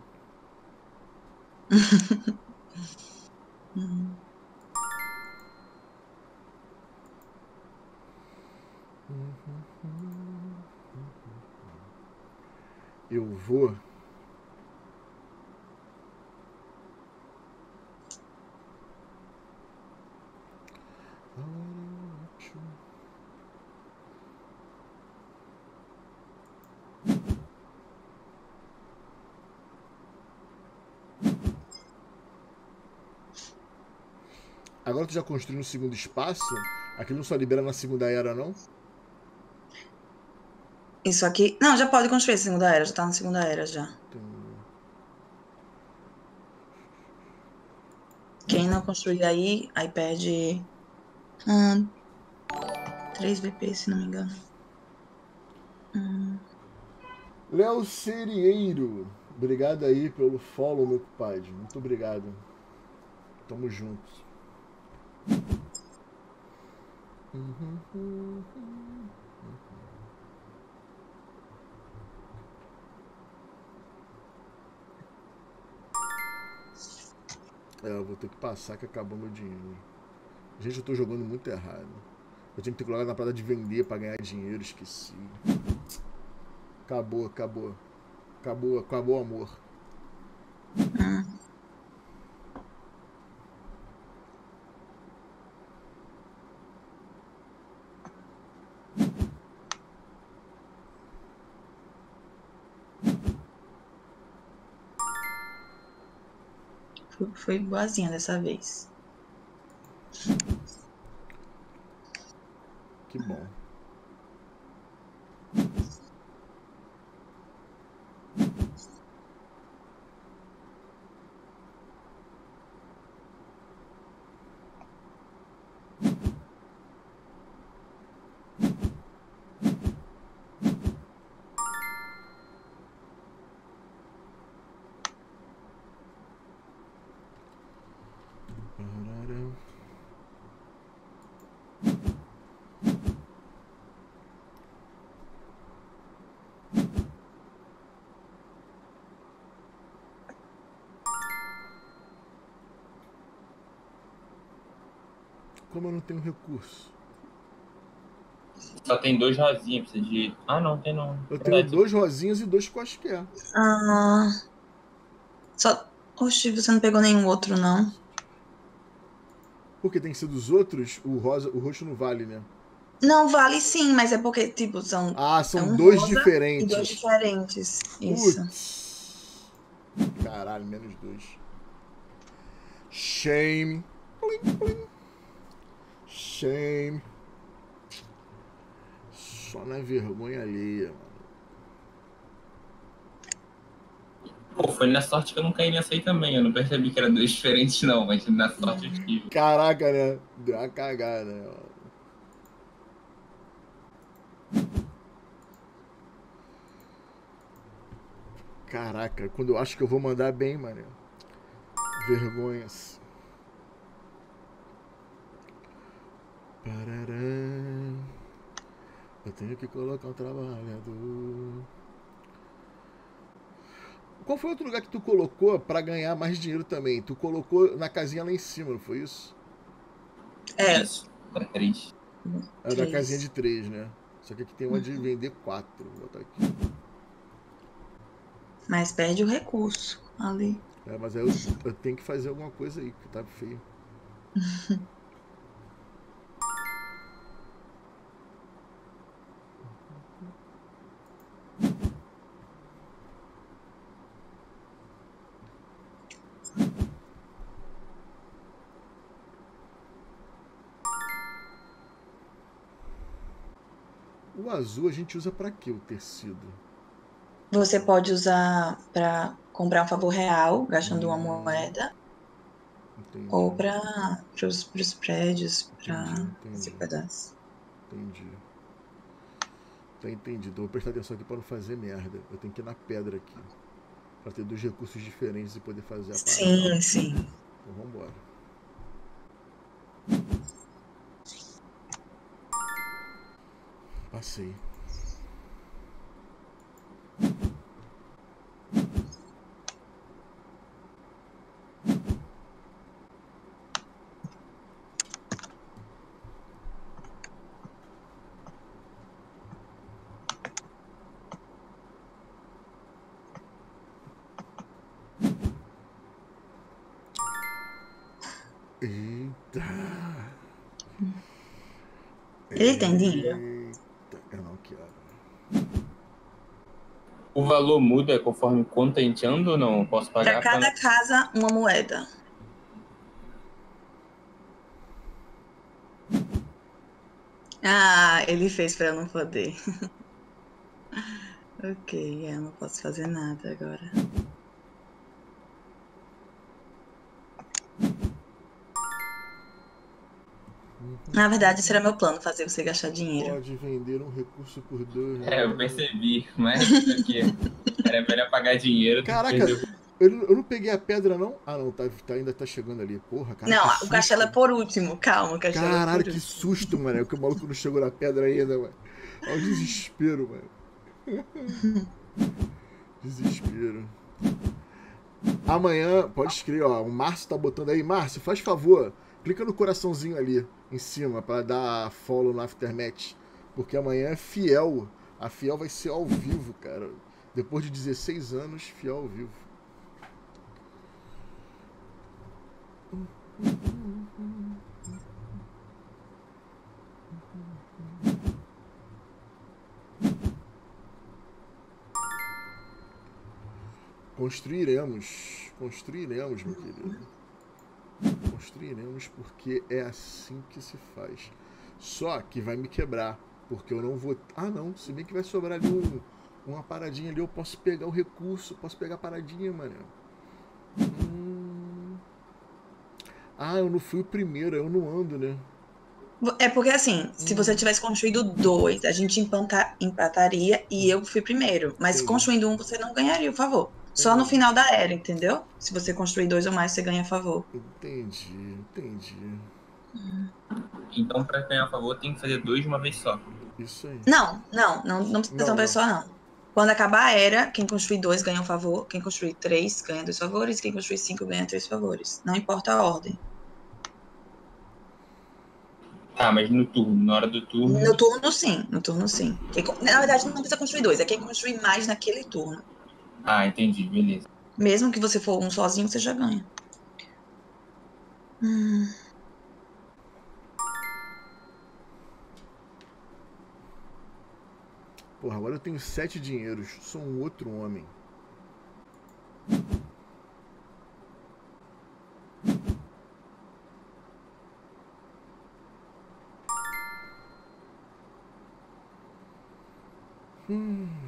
Eu vou. Agora tu já construiu um segundo espaço? Aquilo não só libera na segunda era, não? Isso aqui. Não, já pode construir a segunda era, já tá na segunda era já. Quem não construir aí, aí perde. hum, 3 VP, se não me engano. Hum, Léo Serieiro, obrigado aí pelo follow, meu compadre. Muito obrigado. Tamo juntos. É, eu vou ter que passar que acabou meu dinheiro. Gente, eu tô jogando muito errado. Eu tinha que ter colocado na parada de vender pra ganhar dinheiro, esqueci. Acabou, acabou. Acabou, acabou o amor. hum. Foi- boazinha dessa vez. Que bom. Pararam. Como eu não tenho recurso? Só tem dois rosinhas, precisa de. Ah, não, tem não. Eu tenho Verdade. dois rosinhas e dois quaisquer. Ah. Só. Oxi, você não pegou nenhum outro, não? Porque tem que ser dos outros, o rosa, o roxo não vale, né? Não, vale sim, mas é porque, tipo, são Ah, são É um dois rosa diferentes. dois diferentes. Isso. Putz. Caralho, menos dois. Shame. Plim, plim. Shame. Só na vergonha alheia, mano. Pô, foi na sorte que eu não caí nessa aí também. Eu não percebi que eram dois diferentes, não, mas na sorte eu tive. Caraca, né? Deu uma cagada, né? Caraca, quando eu acho que eu vou mandar bem, mano. Vergonhas. Parará. Eu tenho que colocar um trabalhador. Qual foi outro lugar que tu colocou pra ganhar mais dinheiro também? Tu colocou na casinha lá em cima, não foi isso? É, Isso. Pra três. É da casinha de três, né? Só que aqui tem uma de vender quatro. Vou botar aqui. mas perde o recurso ali. É, mas aí eu, eu tenho que fazer alguma coisa aí, que tá feio. azul a gente usa pra quê, o tecido? Você pode usar para comprar um favor real, gastando uma Hum. moeda, Entendi. ou para os prédios, para esse entendi. pedaço. Entendi. Tá entendido. Eu vou prestar atenção aqui pra não fazer merda. Eu tenho que ir na pedra aqui. Pra ter dois recursos diferentes e poder fazer a parada. Sim, sim. Então vambora. Passei. Eita. Ele tem dinheiro? Eita, eu não quero. O valor muda conforme quanto a gente anda ou não? Posso pagar Para cada pra- casa, uma moeda. Ah, ele fez para eu não poder. ok, eu não posso fazer nada agora. Na verdade, esse era meu plano, fazer você gastar dinheiro. Pode vender um recurso por dois. É, eu percebi, mas aqui, era melhor pagar dinheiro. Caraca, Eu, não- eu não peguei a pedra, não? Ah, não, tá, tá- ainda tá chegando ali. Porra, cara. Não, o castelo é por último. Calma, o castelo é Caralho, por que susto, mano. É que o maluco não chegou na pedra ainda, mano. Olha o desespero, mano. Desespero. Amanhã, pode escrever, ó. O Márcio tá botando aí. Márcio, faz favor. Clica no coraçãozinho ali em cima pra dar follow no Aftermath. Porque amanhã é fiel. A fiel vai ser ao vivo, cara. Depois de 16 anos, fiel ao vivo. Construiremos. Construiremos, meu querido. Construiremos porque é assim que se faz. Só que vai me quebrar. Porque eu não vou. Ah, não. Se bem que vai sobrar ali um, uma paradinha ali, eu posso pegar o recurso. Posso pegar a paradinha, mano. Hum... Ah, eu não fui o primeiro. Eu não ando, né? É porque assim, se você tivesse construído dois, a gente empata- empataria e eu fui primeiro. Mas Entendi. construindo um, você não ganharia o favor. Só no final da era, entendeu? Se você construir dois ou mais, você ganha favor. Entendi, entendi. Então, pra ganhar a favor, tem que fazer dois de uma vez só. Isso aí. Não, não, não, não precisa Não, ser uma não. pessoa, não. Quando acabar a era, quem construir dois ganha um favor, quem construir três ganha dois favores, quem construir cinco ganha três favores. Não importa a ordem. Tá, mas no turno, na hora do turno. No turno, sim. No turno, sim. Quem na verdade, não precisa construir dois, é quem construir mais naquele turno. Ah, entendi, beleza. Mesmo que você for um sozinho, você já ganha. Hum, Porra, agora eu tenho sete dinheiros. Sou um outro homem. Hum.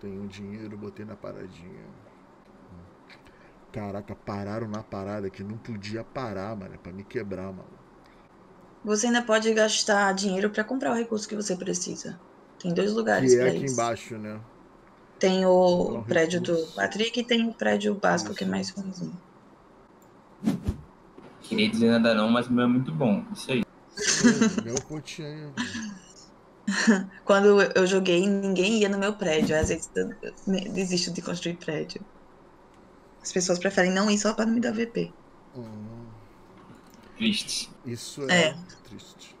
Tenho dinheiro, botei na paradinha. Caraca, pararam na parada que não podia parar, mano. É pra me quebrar, mano. Você ainda pode gastar dinheiro para comprar o recurso que você precisa. Tem dois lugares Que é para aqui isso. embaixo, né? Tem o um prédio do recurso. Patrick e tem o prédio básico que é Isso. mais ruimzinho. Queria dizer nada não, mas o meu é muito bom. Isso aí. Meu pontinho aí. Quando eu joguei, ninguém ia no meu prédio. Às vezes eu desisto de construir prédio. As pessoas preferem não ir só para não me dar VP. Hum, Triste. isso é, É. muito triste.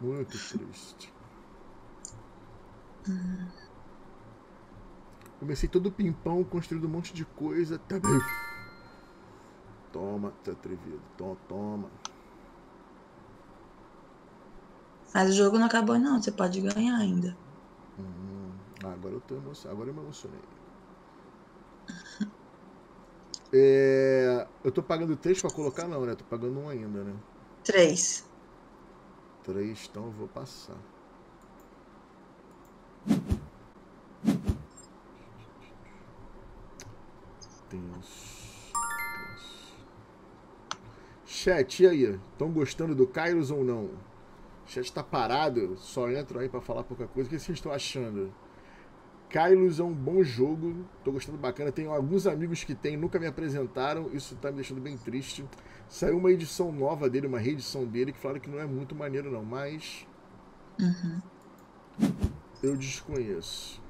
Muito triste. Comecei todo pimpão, construindo um monte de coisa. Tá bem. Toma, tá atrevido. Toma, toma. Mas o jogo não acabou, não. Você pode ganhar ainda. Hum, agora eu tô emocionado. Agora eu me emocionei. É, eu tô pagando 3 pra colocar, não, né? Tô pagando um ainda, né? Três. 3, então eu vou passar. Tenso. Tenso. Chat, e aí? Estão gostando do Kairos ou não? O chat tá parado, só entro aí pra falar pouca coisa. O que vocês estão achando? Kylos é um bom jogo, tô gostando bacana. Tenho alguns amigos que tem, nunca me apresentaram, isso tá me deixando bem triste. Saiu uma edição nova dele, uma reedição dele, que falaram que não é muito maneiro não, mas Uhum. eu desconheço.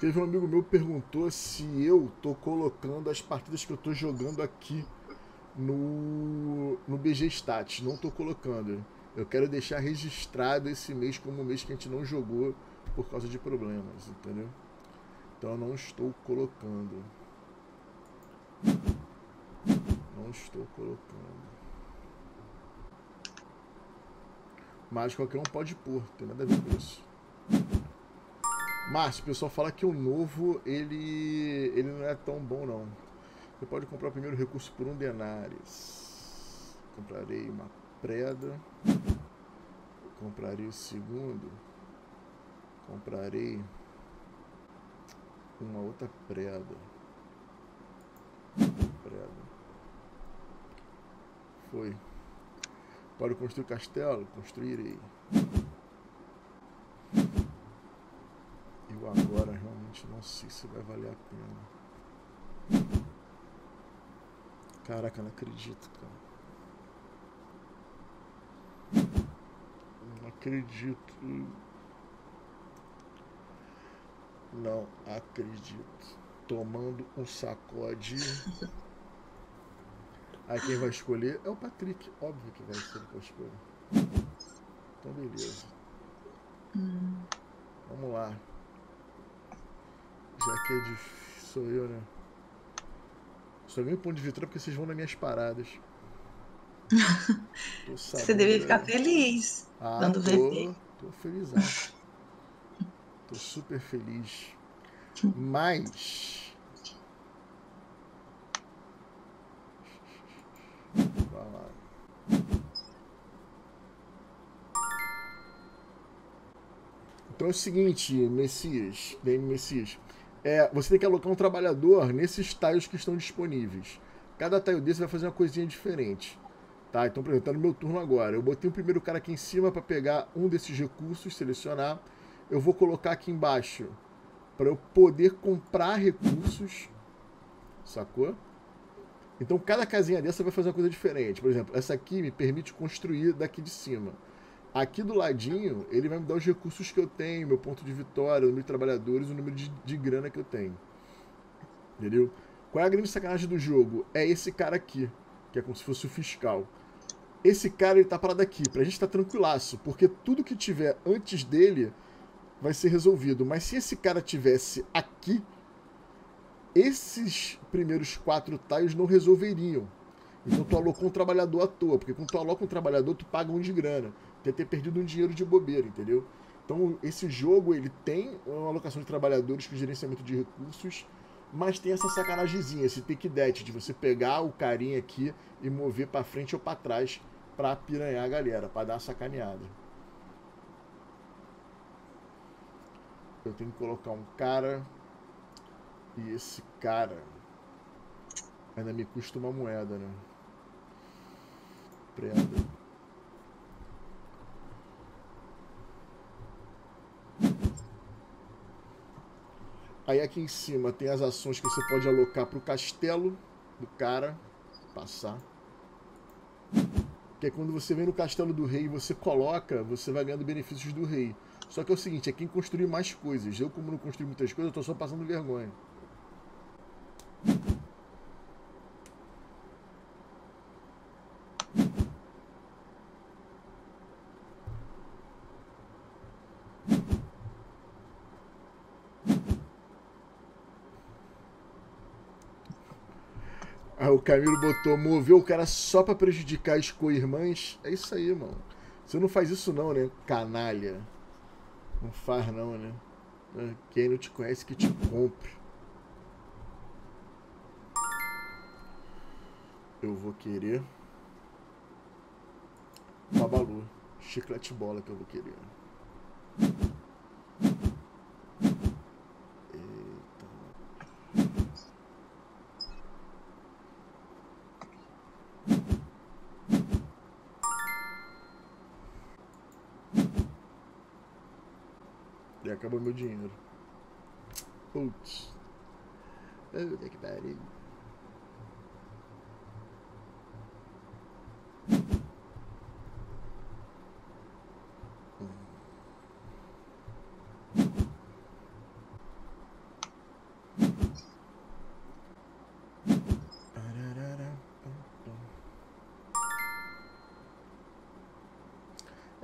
Teve um amigo meu que perguntou se eu tô colocando as partidas que eu tô jogando aqui no, no BG Stats. Não tô colocando. Eu quero deixar registrado esse mês como um mês que a gente não jogou por causa de problemas, entendeu? Então eu não estou colocando. Não estou colocando. Mas qualquer um pode pôr, tem nada a ver com isso. Márcio, o pessoal fala que o novo ele, ele não é tão bom não. Você pode comprar o primeiro recurso por um denários. Comprarei uma preda. Comprarei o segundo. Comprarei uma outra preda. Preda. Foi. Pode construir castelo? Construirei. Eu agora realmente não sei se vai valer a pena. Caraca, não acredito, cara. Não acredito. Não acredito. Tomando um sacode. Aí quem vai escolher é o Patrick. Óbvio que vai ser ele que eu escolho. Então beleza. Vamos lá. Já que é difícil, sou eu, né? Só ganho ponto de vitória porque vocês vão nas minhas paradas. Você deveria ficar feliz. Ah, dando tô, VP. tô feliz. tô super feliz. Mas. Vai lá. Então é o seguinte, Messias, DM Messias. É, você tem que alocar um trabalhador nesses tiles que estão disponíveis. Cada tile desse vai fazer uma coisinha diferente. Tá, então, por exemplo, tá no meu turno agora. Eu botei o primeiro cara aqui em cima para pegar um desses recursos, selecionar. Eu vou colocar aqui embaixo para eu poder comprar recursos. Sacou? Então, cada casinha dessa vai fazer uma coisa diferente. Por exemplo, essa aqui me permite construir daqui de cima. Aqui do ladinho, ele vai me dar os recursos que eu tenho, meu ponto de vitória, o número de trabalhadores, o número de, de grana que eu tenho. Entendeu? Qual é a grande sacanagem do jogo? É esse cara aqui, que é como se fosse o fiscal. Esse cara, ele tá parado aqui, pra gente tá tranquilaço, porque tudo que tiver antes dele vai ser resolvido. Mas se esse cara tivesse aqui, esses primeiros quatro tiles não resolveriam. Então tu alocou um trabalhador à toa, porque quando tu aloca um trabalhador, tu paga um de grana. Ia ter perdido um dinheiro de bobeira, entendeu? Então esse jogo, ele tem uma alocação de trabalhadores com gerenciamento de recursos, mas tem essa sacanagemzinha, esse take that, de você pegar o carinha aqui e mover pra frente ou pra trás pra piranhar a galera, pra dar uma sacaneada. Eu tenho que colocar um cara. E esse cara. Ainda me custa uma moeda, né? Preda. Aí aqui em cima tem as ações que você pode alocar para o castelo do cara passar. Que é quando você vem no castelo do rei e você coloca, você vai ganhando benefícios do rei. Só que é o seguinte, é quem construir mais coisas. Eu, como não construí muitas coisas, eu tô só passando vergonha. Camilo botou, moveu o cara só pra prejudicar as co-irmãs. É isso aí, mano. Você não faz isso não, né? Canalha. Não faz não, né? Quem não te conhece que te compre. Eu vou querer. Babalu. Chiclete bola que eu vou querer. Eita. E acabou meu dinheiro. Putz. Puta que pariu.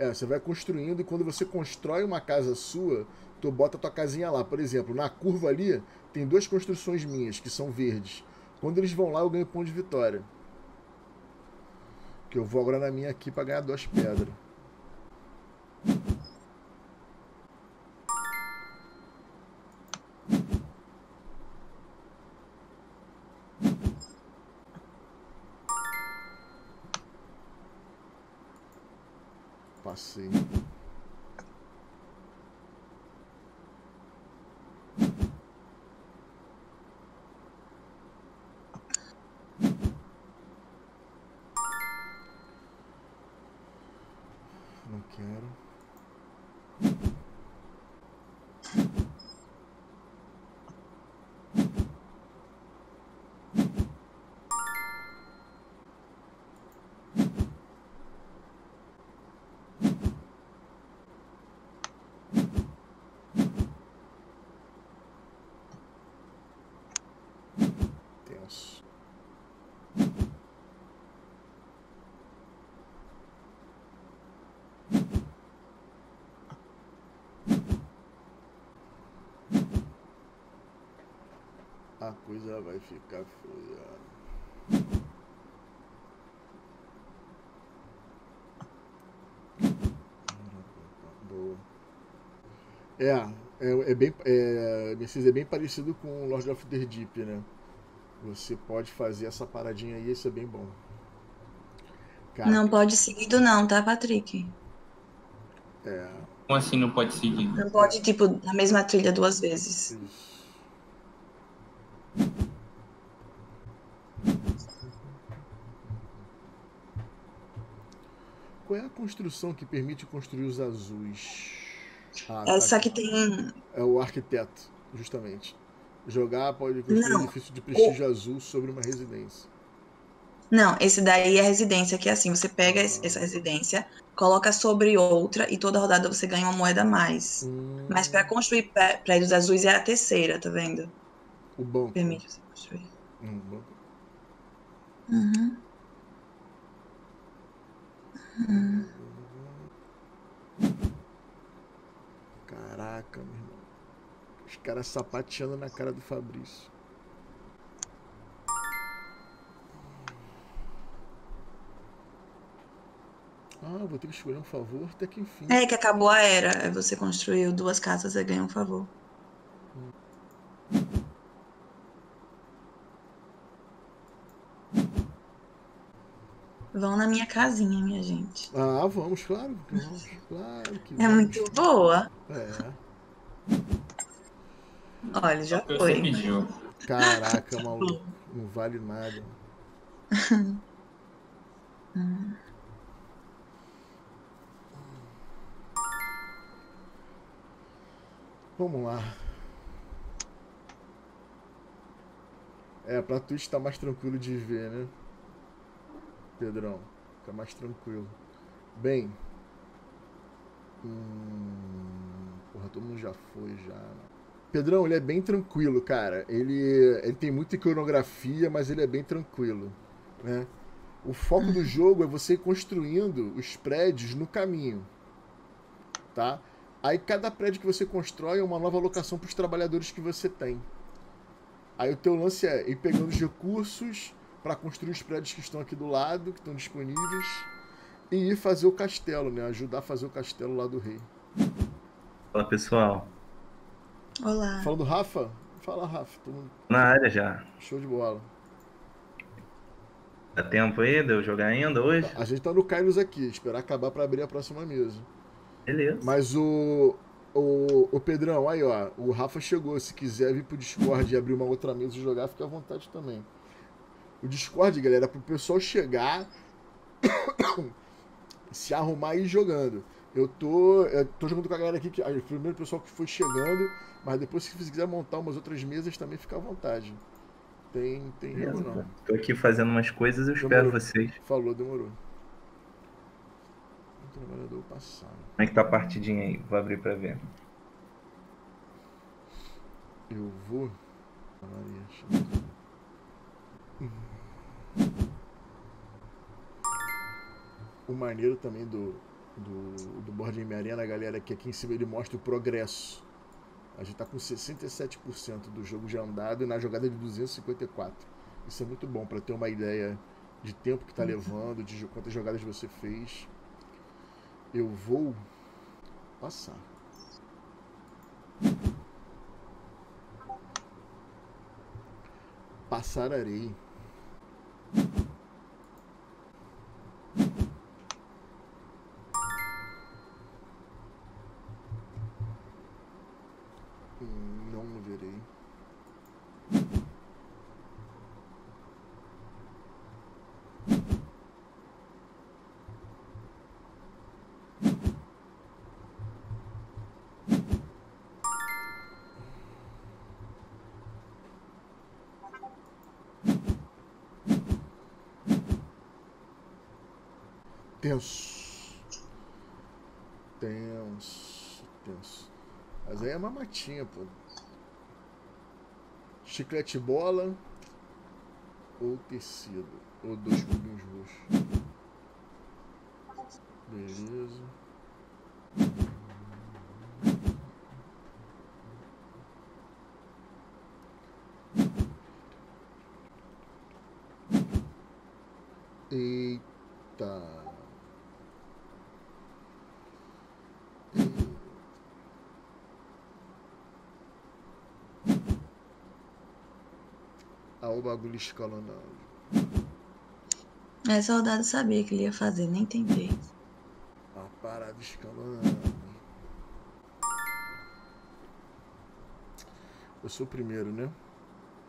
É, você vai construindo e quando você constrói uma casa sua, tu bota a tua casinha lá. Por exemplo, na curva ali tem duas construções minhas que são verdes. Quando eles vão lá, eu ganho ponto de vitória. Que eu vou agora na minha aqui para ganhar duas pedras. Passei. Não quero. Tenso. A coisa vai ficar feia. Boa. É, é, é bem. É, é bem parecido com Lord of the Deep, né? Você pode fazer essa paradinha aí, isso é bem bom. Cara, Não pode seguido não, tá, Patrick? é. Como assim não pode seguir? Não pode, tipo, na mesma trilha duas vezes. Isso. Qual é a construção que permite construir os azuis? Ah, tá Essa aqui. que tem. É o arquiteto, justamente. Jogar pode construir um edifício de prestígio azul sobre uma residência. Não, esse daí é a residência, que é assim, você pega es- essa residência, coloca sobre outra e toda rodada você ganha uma moeda a mais. Hum, Mas para construir pré- prédios azuis é a terceira, tá vendo? o banco. Permite você construir. Hum, banco. Uhum. Caraca, meu irmão. Os caras sapateando na cara do Fabrício. Ah, vou ter que escolher um favor até que enfim. É que acabou a era. Você construiu duas casas e ganha um favor. Vão na minha casinha, minha gente. Ah, vamos, claro. que Vamos, claro que É vamos. muito boa. É. Olha, já Só foi. pediu. Caraca, maluco. Não vale nada. Vamos lá. É, pra Twitch tá mais tranquilo de ver, né? Pedrão, fica mais tranquilo. Bem. Hum, porra, todo mundo já foi já. Pedrão, ele é bem tranquilo, cara. Ele, ele tem muita iconografia, mas ele é bem tranquilo, né? O foco do jogo é você ir construindo os prédios no caminho, tá? Aí cada prédio que você constrói é uma nova locação para os trabalhadores que você tem. Aí o teu lance é ir pegando os recursos para construir os prédios que estão aqui do lado, que estão disponíveis, e ir fazer o castelo, né? Ajudar a fazer o castelo lá do rei. Fala pessoal, Olá. Falando do Rafa, fala Rafa, todo mundo na área já. show de bola. Dá tempo aí de eu jogar ainda hoje? A gente tá no Kairos aqui, esperar acabar para abrir a próxima mesa. Beleza. Mas o, o, o Pedrão, aí ó, o Rafa chegou. Se quiser vir pro Discord e abrir uma outra mesa e jogar, fica à vontade também. O Discord, galera, é pro pessoal chegar, se arrumar e ir jogando. Eu tô, eu tô jogando com a galera aqui, que, o primeiro pessoal que foi chegando, mas depois se você quiser montar umas outras mesas também fica à vontade. Tem, tem erro não. Tô aqui fazendo umas coisas, eu espero Demorou. vocês. Falou, demorou. Trabalhador passado. Como é que tá a partidinha aí? Vou abrir pra ver. Eu vou. Maria, O maneiro também do, do, do Board Game Arena, galera, é que aqui em cima ele mostra o progresso. A gente tá com 67% do jogo já andado e na jogada de 254. Isso é muito bom para ter uma ideia de tempo que tá levando, de quantas jogadas você fez. Eu vou passar. Passararei. Hum, Não verei. Tenso. Tenso. Tenso. Mas aí é mamatinha, pô. Chiclete bola ou tecido. Ou dois cubinhos roxos. Beleza. Eita. Ah, o bagulho escalonando. É, soldado sabia que ele ia fazer, nem tentei. A parada escalonando. Eu sou o primeiro, né?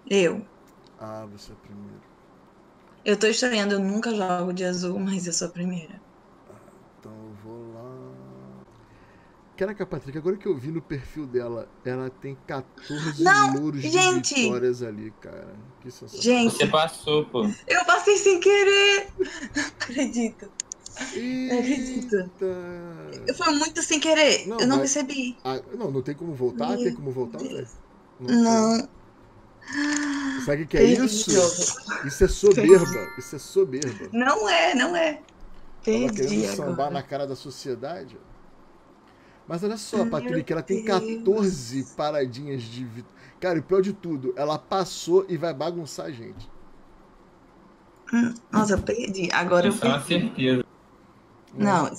Eu. Ah, você é o primeiro. Eu tô estranhando, eu nunca jogo de azul, mas eu sou a primeira. Caraca, Patrick, agora que eu vi no perfil dela, ela tem 14 Não, louros gente! de vitórias ali, cara. Que sensação. Gente, Você passou, pô. eu passei sem querer! Não acredito. acredito. Eita. Foi muito sem querer. Não, eu não mas- percebi. Ah, não, não tem como voltar? Meu Tem como voltar, Deus. velho? Não. tem. Sabe o que é isso? Isso é soberba. Isso é soberba. Não é, não é. Ela Perdi querendo sambar na cara da sociedade. Mas olha só, Meu Patrick, ela tem Deus. 14 paradinhas de vitória. Cara, e o pior de tudo, ela passou e vai bagunçar a gente. Hum, Nossa, eu perdi. Agora eu é uma perdi. certeza. Não,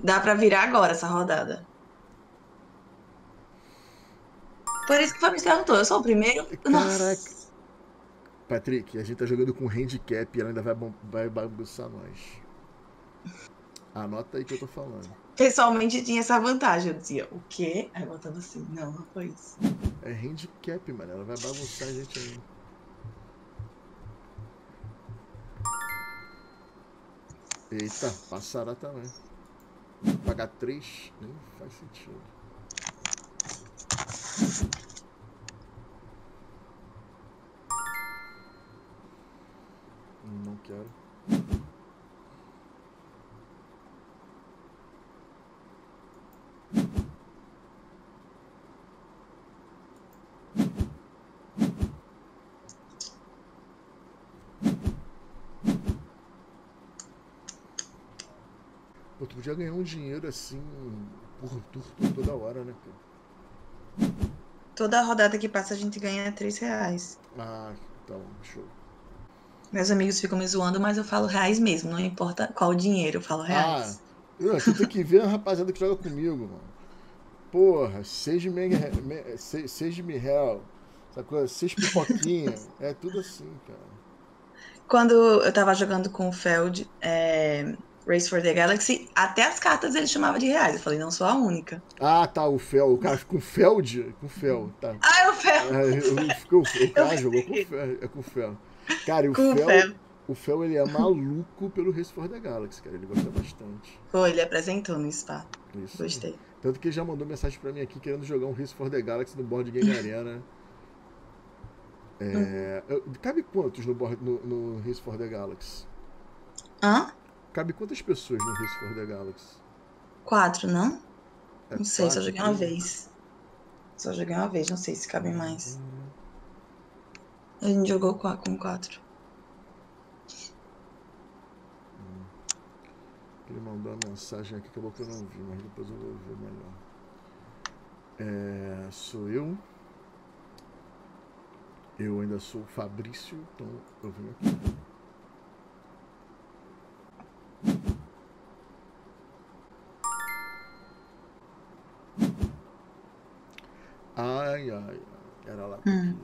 dá pra virar agora essa rodada. Por isso que o Fabrício perguntou, eu sou o primeiro? Nossa. Caraca. Patrick, a gente tá jogando com handicap e ela ainda vai, vai bagunçar nós. Anota aí que eu tô falando. Pessoalmente tinha essa vantagem. Eu dizia, o quê? Aí botando assim, não, não foi isso. É handicap, mano. Ela vai bagunçar a gente aí. Eita, passará também. Pagar 3 nem faz sentido. Não quero. Podia ganhar um dinheiro assim por turno toda hora, né, cara? Toda rodada que passa a gente ganha 3 reais. Ah, então, show. Meus amigos ficam me zoando, mas eu falo reais mesmo, não importa qual dinheiro, eu falo reais. Ah, tu tem que ver a rapaziada que joga comigo, mano. Porra, seis de mil real, sacou? Seis pipoquinha, é tudo assim, cara. Quando eu tava jogando com o Feld, é, Race for the Galaxy, até as cartas ele chamava de reais. Eu falei, não sou a única. Ah, tá, o Fel, o cara com Feld, com Fel, tá. Ah, é o Feld! É, eu- ficou- o cara Eu jogou com. Fel, é com Fel. Cara, e o Com o Fel, Fel. o Fel, ele é maluco pelo Race for the Galaxy, cara, ele gosta bastante. Pô, ele apresentou no spa. Isso. Gostei. Tanto que ele já mandou mensagem pra mim aqui querendo jogar um Race for the Galaxy no Board Game Arena. É, eu- cabe quantos no, board, no, no Race for the Galaxy? Hã? Cabe quantas pessoas no Race for the Galaxy? Quatro, não? É Não sei, só quatro? joguei uma vez. Só joguei uma vez, não sei se cabem mais. A gente jogou com quatro. Ele mandou uma mensagem aqui, acabou que eu não vi, mas depois eu vou ver melhor. É, sou eu. Eu ainda sou o Fabrício, então eu venho aqui. Era lá. Hum.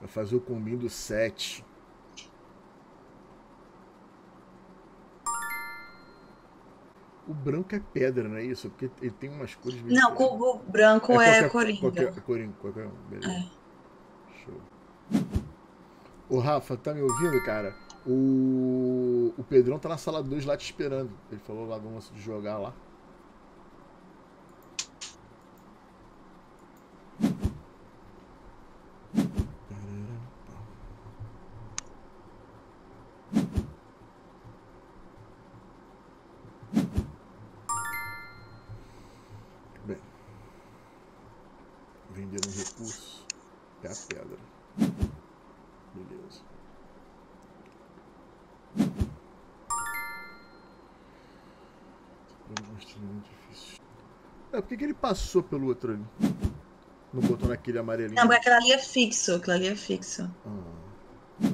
Vai fazer o combinho do 7. O branco é pedra, não é isso? Porque ele tem umas cores Não, cubo branco é, qualquer- coringa. Qualquer, coringa, qualquer um, beleza. Show. Ô Rafa, tá me ouvindo, cara? O, o Pedrão tá na sala 2 lá te esperando. Ele falou lá do lance de jogar lá. Bem. Vender um recurso é a pedra. Beleza. Eu não acho muito difícil. É, por que, que ele passou pelo outro ali? Não botou naquele amarelinho? Não, aquela ali é fixo, aquela ali é fixo. Ah.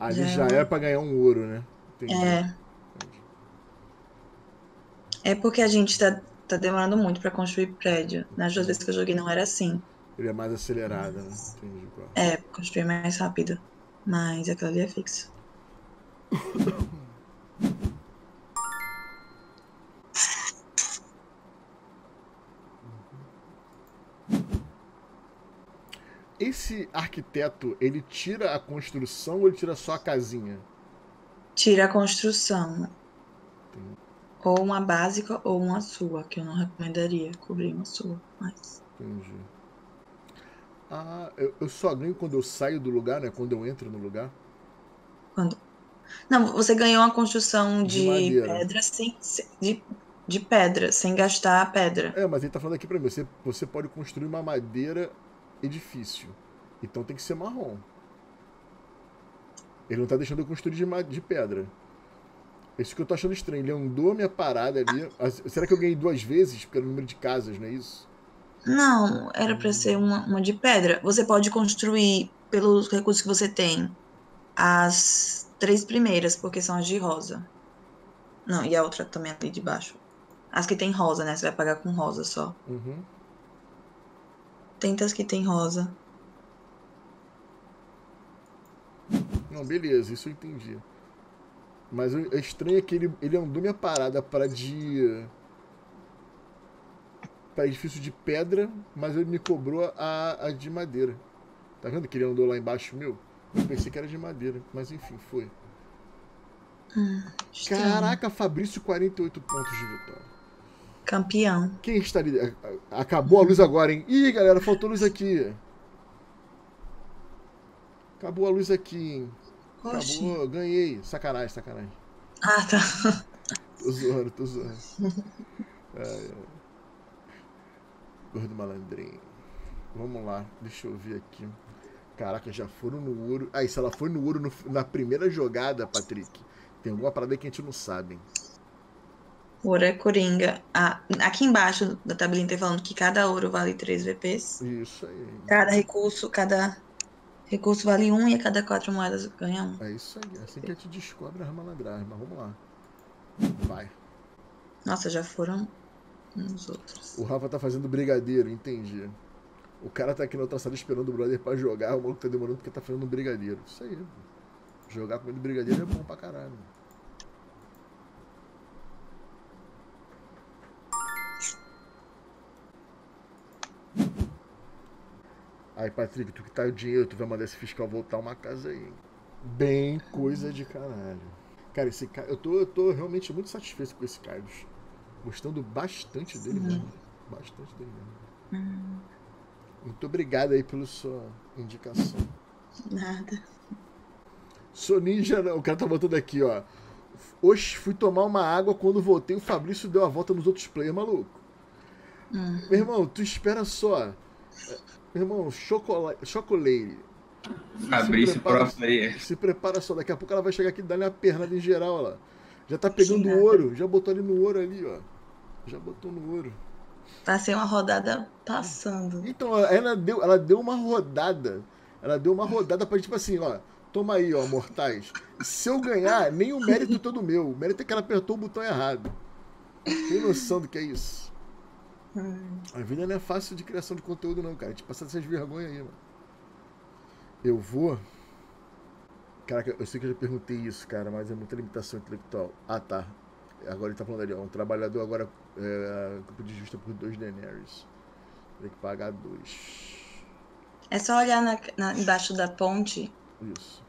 Ali Já é já é pra ganhar um ouro, né? Entendi. É. É porque a gente tá, tá demorando muito pra construir prédio. Nas duas vezes que eu joguei não era assim. Ele é mais acelerado, né? Entendi. É, construir mais rápido. Mas aquela ali é fixo. Esse arquiteto, ele tira a construção ou ele tira só a casinha? Tira a construção. Entendi. Ou uma básica ou uma sua, que eu não recomendaria cobrir uma sua. Mas. Entendi. Ah, eu, eu só ganho quando eu saio do lugar, né? Quando eu entro no lugar. Quando... Não, você ganhou uma construção De de, pedra sem. sem- De, de pedra, sem gastar a pedra. É, mas ele tá falando aqui pra mim, você, você pode construir uma madeira edifício. Então tem que ser marrom. Ele não tá deixando eu construir de, de pedra. Isso que eu tô achando estranho. Ele andou a minha parada ali. As- Será que eu ganhei duas vezes? Porque era o número de casas, não é isso? Não, era pra ser uma, uma de pedra. Você pode construir, pelos recursos que você tem, as três primeiras, porque são as de rosa. Não, e a outra também ali de baixo. As que tem rosa, né? Você vai pagar com rosa só. Uhum. Tenta as que tem rosa. Não, beleza, isso eu entendi. Mas o o estranho é que ele, ele andou minha parada para de. para edifício de pedra, mas ele me cobrou a, a de madeira. Tá vendo que ele andou lá embaixo meu? Eu pensei que era de madeira, mas enfim, foi. Estranho. Caraca, Fabrício, 48 pontos de vitória. Campeão. Quem está ali? Acabou a luz agora, hein? Ih, galera, faltou luz aqui. Acabou a luz aqui, hein? Oxi. Acabou, ganhei. Sacanagem, sacanagem. Ah, tá. Tô zoando, tô zoando. Ai, ai. Gordo malandrinho. Vamos lá, deixa eu ver aqui. Caraca, já foram no ouro. Aí, se ela foi no ouro no- na primeira jogada, Patrick, tem alguma parada que a gente não sabe. hein? Ouro é coringa. Ah, aqui embaixo da tabelinha tem falando que cada ouro vale 3 VPs. Isso aí. Cada recurso, cada recurso vale 1 e a cada 4 moedas ganha 1. É isso aí. É assim que a gente descobre as malandragens. Mas vamos lá. Vai. Nossa, já foram uns outros. O Rafa tá fazendo brigadeiro, entendi. O cara tá aqui na outra sala esperando o brother pra jogar, o maluco tá demorando porque tá fazendo um brigadeiro. Isso aí. Jogar comendo brigadeiro é bom pra caralho. Aí, Patrick, tu que tá o dinheiro, tu vai mandar esse fiscal voltar uma casa aí. Bem coisa de caralho. Cara, esse cara. Eu tô, eu tô realmente muito satisfeito com esse Carlos. Gostando bastante dele mesmo. Bastante dele mesmo. Muito obrigado aí pela sua indicação. Nada. Sou ninja, não. O cara tá botando aqui, ó. Oxe, fui tomar uma água quando voltei. O Fabrício deu a volta nos outros players, maluco. Hum. Meu irmão, tu espera só. É, Meu irmão, chocolate. chocolate. Fabrício prepara- Pro Player. Se prepara só, daqui a pouco ela vai chegar aqui e dar uma pernada em geral, ó lá. Já tá pegando nada. ouro, já botou ali no ouro ali, ó. Já botou no ouro. Passei uma rodada passando. Então, ela deu, ela deu uma rodada. Ela deu uma rodada pra tipo assim, ó. Toma aí, ó, mortais. Se eu ganhar, nem o mérito todo meu. O mérito é que ela apertou o botão errado. Tem noção do que é isso? A vida não é fácil de criação de conteúdo, não, cara. A gente passa essas vergonhas aí, mano. Eu vou. Caraca, eu sei que eu já perguntei isso, cara, mas é muita limitação intelectual. Ah, tá. Agora ele tá falando ali, ó. Um trabalhador agora é, de justa por dois Daenerys. Tem que pagar dois. É só olhar na, na- embaixo da ponte. Isso.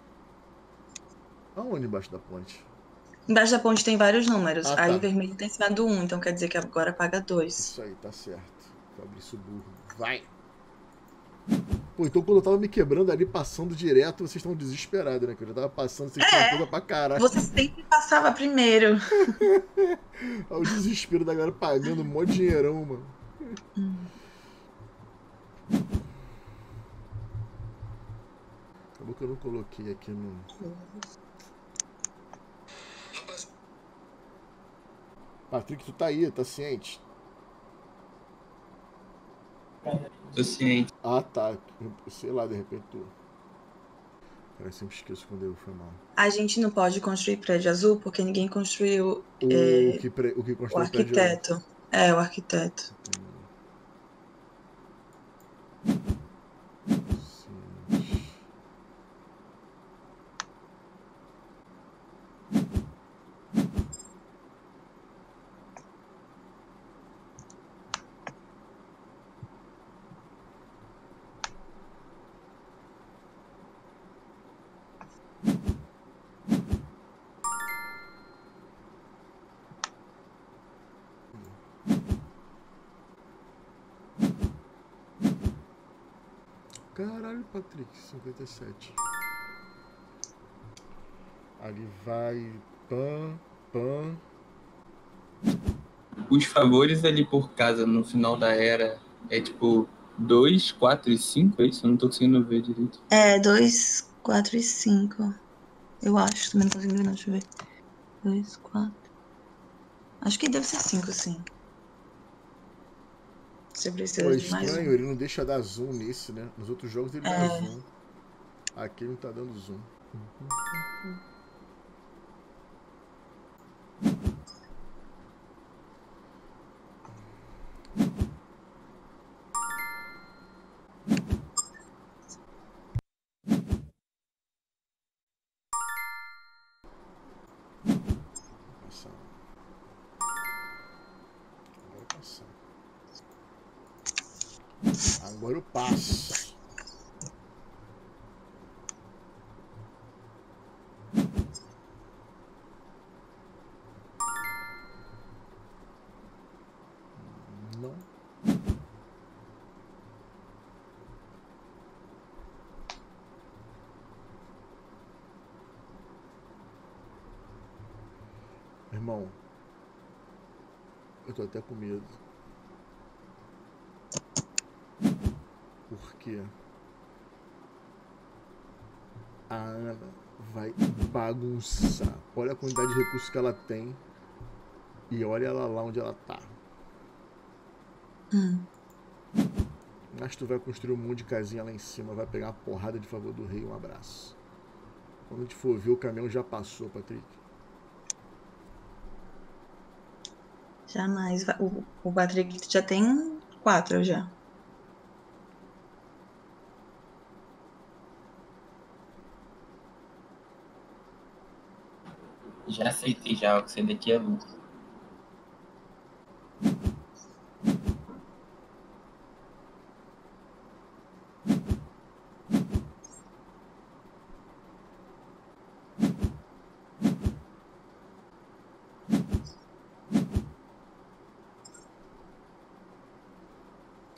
Aonde embaixo da ponte? Embaixo da ponte tem vários números. Ah, tá. Aí vermelho tem em cima do 1, então quer dizer que agora paga 2. Isso aí, tá certo. Fabrício Burro. Vai! Pô, então quando eu tava me quebrando ali, passando direto, vocês estão desesperados, né? Que eu já tava passando, vocês tinham coisa pra caralho. Você sempre passava primeiro. Olha o desespero da galera pagando um mó dinheirão, mano. Acabou que eu não coloquei aqui no. Patrick, tu tá aí, tá ciente? Tô ciente. Ah, tá. Sei lá, de repente tu. Cara, eu sempre esqueço quando eu foi mal. A gente não pode construir prédio azul porque ninguém construiu O É, que, pre... o que o constrói prédio- arquiteto. É, o arquiteto. Sim. Caralho, Patrick, 57. Ali vai. Pan, pan. Os favores ali por casa no final da era é tipo 2, 4 e 5, é isso? Eu não tô conseguindo ver direito. É, 2, 4 e 5. Eu acho. Também não consigo ver, não. Deixa eu ver. 2, 4. Acho que deve ser 5, sim. Você precisa Pô, de mais estranho, um. ele não deixa dar zoom nesse, né? Nos outros jogos ele dá É. zoom. Aqui ele não tá dando zoom. Agora eu passo. Não. Irmão, eu tô até com medo. Porque a Ana vai bagunçar. Olha a quantidade de recursos que ela tem e olha ela lá onde ela tá. Hum. Mas tu vai construir um monte de casinha lá em cima, vai pegar uma porrada de favor do rei, um abraço. Quando a gente for ver, o caminhão já passou, Patrick. Jamais. O, o Patrick já tem quatro já. Já aceitei já, o que sei daqui é lucro.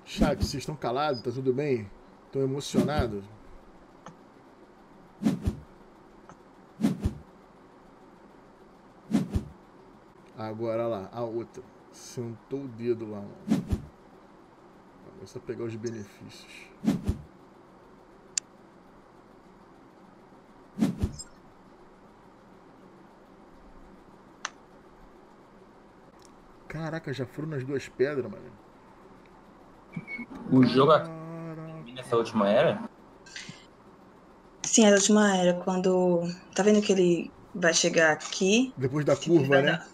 Chat, vocês estão calados? Tá tudo bem? Estão emocionados? Agora lá, a outra. Sentou o dedo lá, mano. Começa a pegar os benefícios. Caraca, já foram nas duas pedras, mano. O jogo termina essa última era? Sim, a última era quando. Tá vendo que ele vai chegar aqui? Depois da curva, né?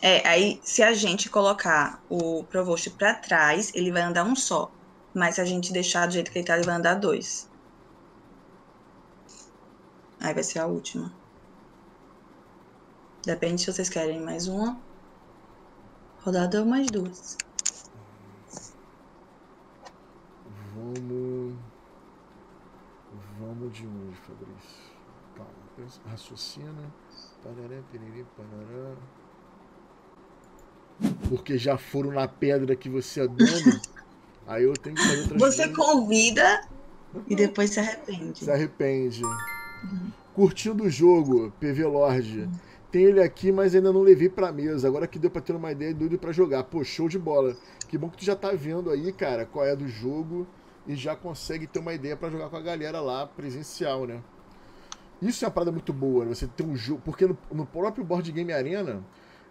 É, aí se a gente colocar o Provost pra trás, ele vai andar um só. Mas se a gente deixar do jeito que ele tá, ele vai andar dois. Aí vai ser a última. Depende se vocês querem mais uma rodada ou mais duas. Vamos. Vamos de onde, Fabrício? Calma, raciocina. Parará, piriri, parará. Porque já foram na pedra que você é dono. aí eu tenho que fazer outras Você coisas. convida e depois se arrepende. Se arrepende. Curtindo o jogo, PV Lorde. Tem ele aqui, mas ainda não levei pra mesa. Agora que deu pra ter uma ideia doido pra jogar. Pô, show de bola. Que bom que tu já tá vendo aí, cara, qual é do jogo e já consegue ter uma ideia pra jogar com a galera lá presencial, né? Isso é uma parada muito boa, né? você ter um jogo. Porque no, no próprio Board Game Arena,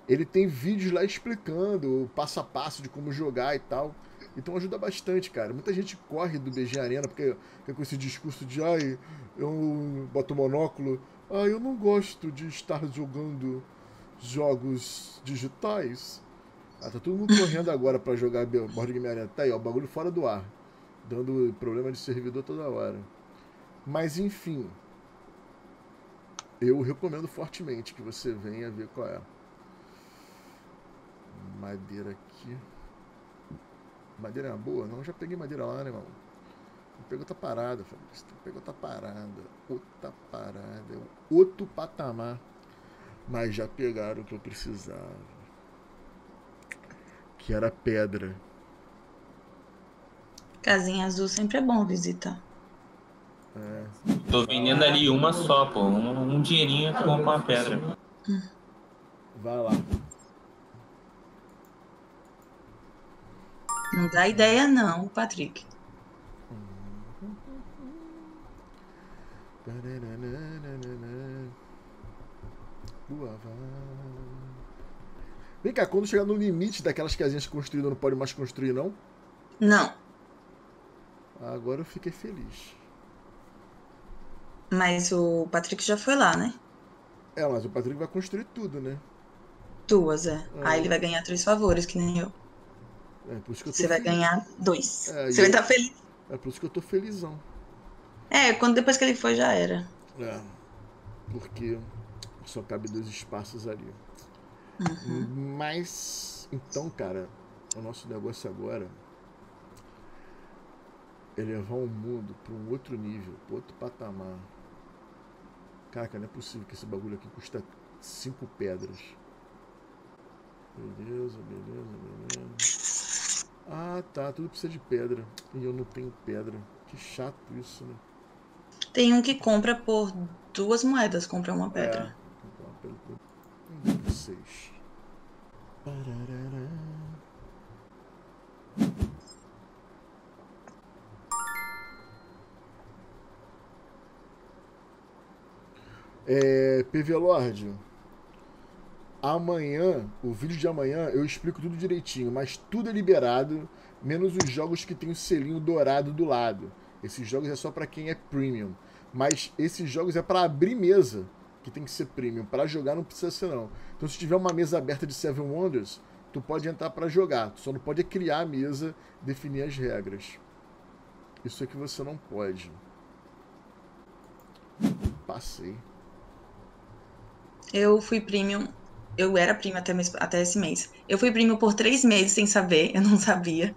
ele tem vídeos lá explicando o passo a passo de como jogar e tal. Então ajuda bastante, cara. Muita gente corre do BG Arena porque fica com esse discurso de ai, eu boto monóculo. Ai, eu não gosto de estar jogando jogos digitais. Ah, tá todo mundo correndo agora pra jogar Board Game Arena. Tá aí, ó, bagulho fora do ar. Dando problema de servidor toda hora. Mas enfim. Eu recomendo fortemente que você venha ver qual é. Madeira aqui. Madeira é uma boa? Não, já peguei madeira lá, né, irmão? Não pegou outra parada, Fabrício. Não pegou outra parada. Outra parada. É outro patamar. Mas já pegaram o que eu precisava. Que era pedra. Casinha azul sempre é bom visitar. É. Tô vendendo ali uma só, pô. Um, um dinheirinho que compra uma pedra. Vai lá. Não dá ideia não, Patrick. Vem cá, quando chegar no limite daquelas casinhas construídas, não pode mais construir, não? Não, Agora eu fiquei feliz. mas o Patrick já foi lá, né? É, mas o Patrick vai construir tudo, né? Duas, é. Ah. Aí ele vai ganhar três favores, que nem eu. É por isso que eu tô Você vai feliz. ganhar dois. É, Você vai eu- estar feliz. É por isso que eu tô felizão. É, quando depois que ele foi já era. É. Porque só cabe dois espaços ali. Uhum. Mas, então, cara, o nosso negócio agora elevar o mundo para um outro nível, para outro patamar. Caraca, não é possível que esse bagulho aqui custa 5 pedras. Beleza, beleza, beleza. Ah, tá, tudo precisa de pedra. E eu não tenho pedra. Que chato isso, né? Tem um que compra por duas moedas, compra uma É. pedra. Então, pelo deu seis. Pararará. É, PV Lord, amanhã, o vídeo de amanhã, eu explico tudo direitinho, mas tudo é liberado, menos os jogos que tem o selinho dourado do lado. Esses jogos é só pra quem é premium. Mas esses jogos é pra abrir mesa, que tem que ser premium. Pra jogar não precisa ser não. Então se tiver uma mesa aberta de Seven Wonders, tu pode entrar pra jogar. Tu só não pode criar a mesa, definir as regras. Isso é que você não pode. Passei. Eu fui premium. Eu era premium até, até esse mês. Eu fui premium por três meses sem saber, eu não sabia.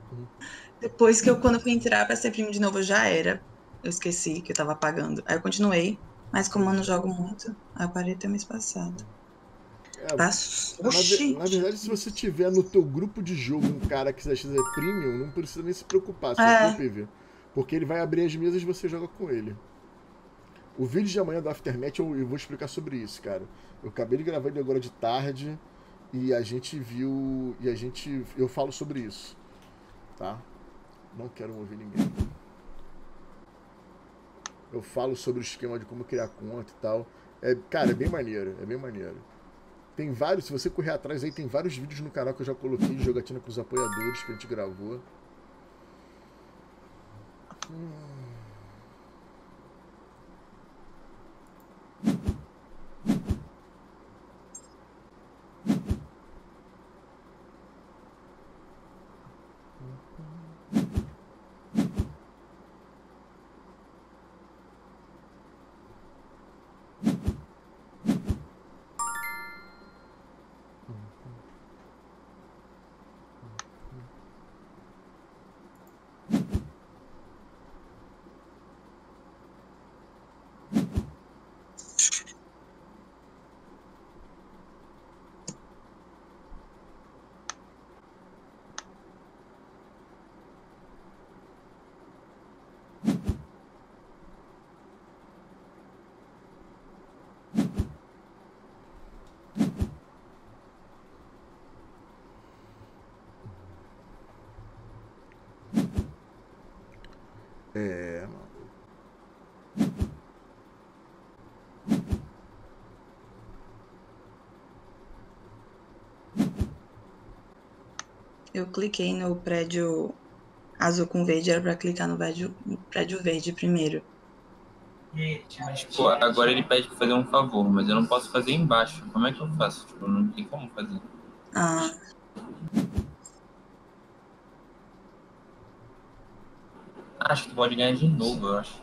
Depois que eu, quando eu fui entrar pra ser premium de novo, eu já era. Eu esqueci que eu tava pagando. Aí eu continuei. Mas como eu não jogo muito, aí eu parei até mês passado. É. Na, ve- Oxi! na verdade, se você tiver no teu grupo de jogo um cara que seja premium, não precisa nem se preocupar, só É. PV. Porque ele vai abrir as mesas e você joga com ele. O vídeo de amanhã do Aftermath eu, eu vou explicar sobre isso, cara. Eu acabei de gravar ele agora de tarde e a gente viu. E a gente. Eu falo sobre isso. Tá? Não quero ouvir ninguém. Eu falo sobre o esquema de como criar conta e tal. É, cara, é bem maneiro, é bem maneiro. Tem vários, se você correr atrás aí, tem vários vídeos no canal que eu já coloquei de jogatina com os apoiadores que a gente gravou. you É, mano. Eu cliquei no prédio azul com verde, era pra clicar no prédio, no prédio verde primeiro. Mas, pô, agora ele pede pra fazer um favor, mas eu não posso fazer embaixo. Como é que eu faço? Tipo, não tem como fazer. Ah, Acho que tu pode ganhar de novo, eu acho.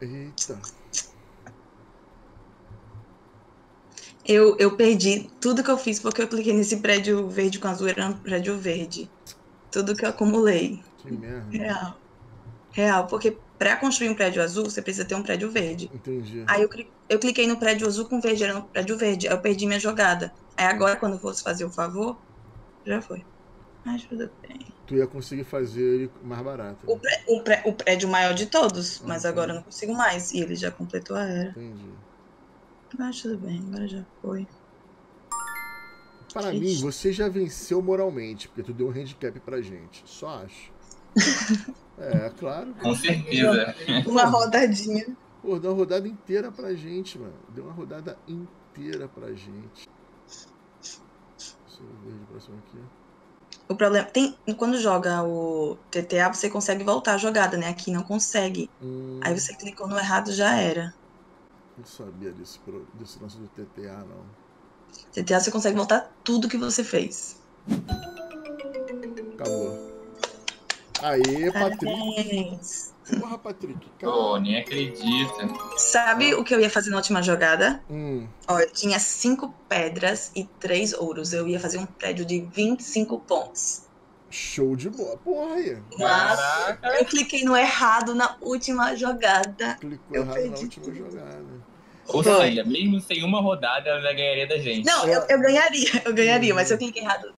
Eita. eu, eu perdi tudo que eu fiz porque eu cliquei nesse prédio verde com azul, era um prédio verde. Tudo que eu acumulei. Que merda. Real. Real, porque pra construir um prédio azul, você precisa ter um prédio verde. Entendi. Aí eu, eu cliquei no prédio azul com verde, era no prédio verde. Aí eu perdi minha jogada. Aí agora, quando eu fosse fazer o favor, já foi. Mas tudo bem. Tu ia conseguir fazer ele mais barato. O, né? pré- o, pré- o prédio maior de todos, mas Uhum. agora eu não consigo mais. E ele já completou a era. Entendi. Mas tudo bem, agora já foi. Para mim, Triste. você já venceu moralmente, porque tu deu um handicap pra gente. Só acho. É, claro. Com certeza. Uma rodadinha. Pô, deu uma rodada inteira pra gente, mano. Deu uma rodada inteira pra gente. Deixa eu ver de próximo aqui. O problema. Tem, quando joga o TTA, você consegue voltar a jogada, né? Aqui não consegue. Hum, Aí você clicou no errado, já era. Não sabia desse, pro- desse lance do TTA, não. TTA você consegue voltar tudo que você fez. Acabou. Aê. Patrick. Porra, Patrick. Pô, nem acredita. Sabe o que eu ia fazer na última jogada? Hum, Ó, eu tinha cinco pedras e três ouros. Eu ia fazer um prédio de 25 pontos. show de bola. Porra aí. Mas Caraca. eu cliquei no errado na última jogada. Clicou Eu errado na última tudo. jogada. Ou seja, mesmo sem uma rodada, ela ganharia da gente. Não, eu, eu ganharia, eu ganharia, mas se eu cliquei errado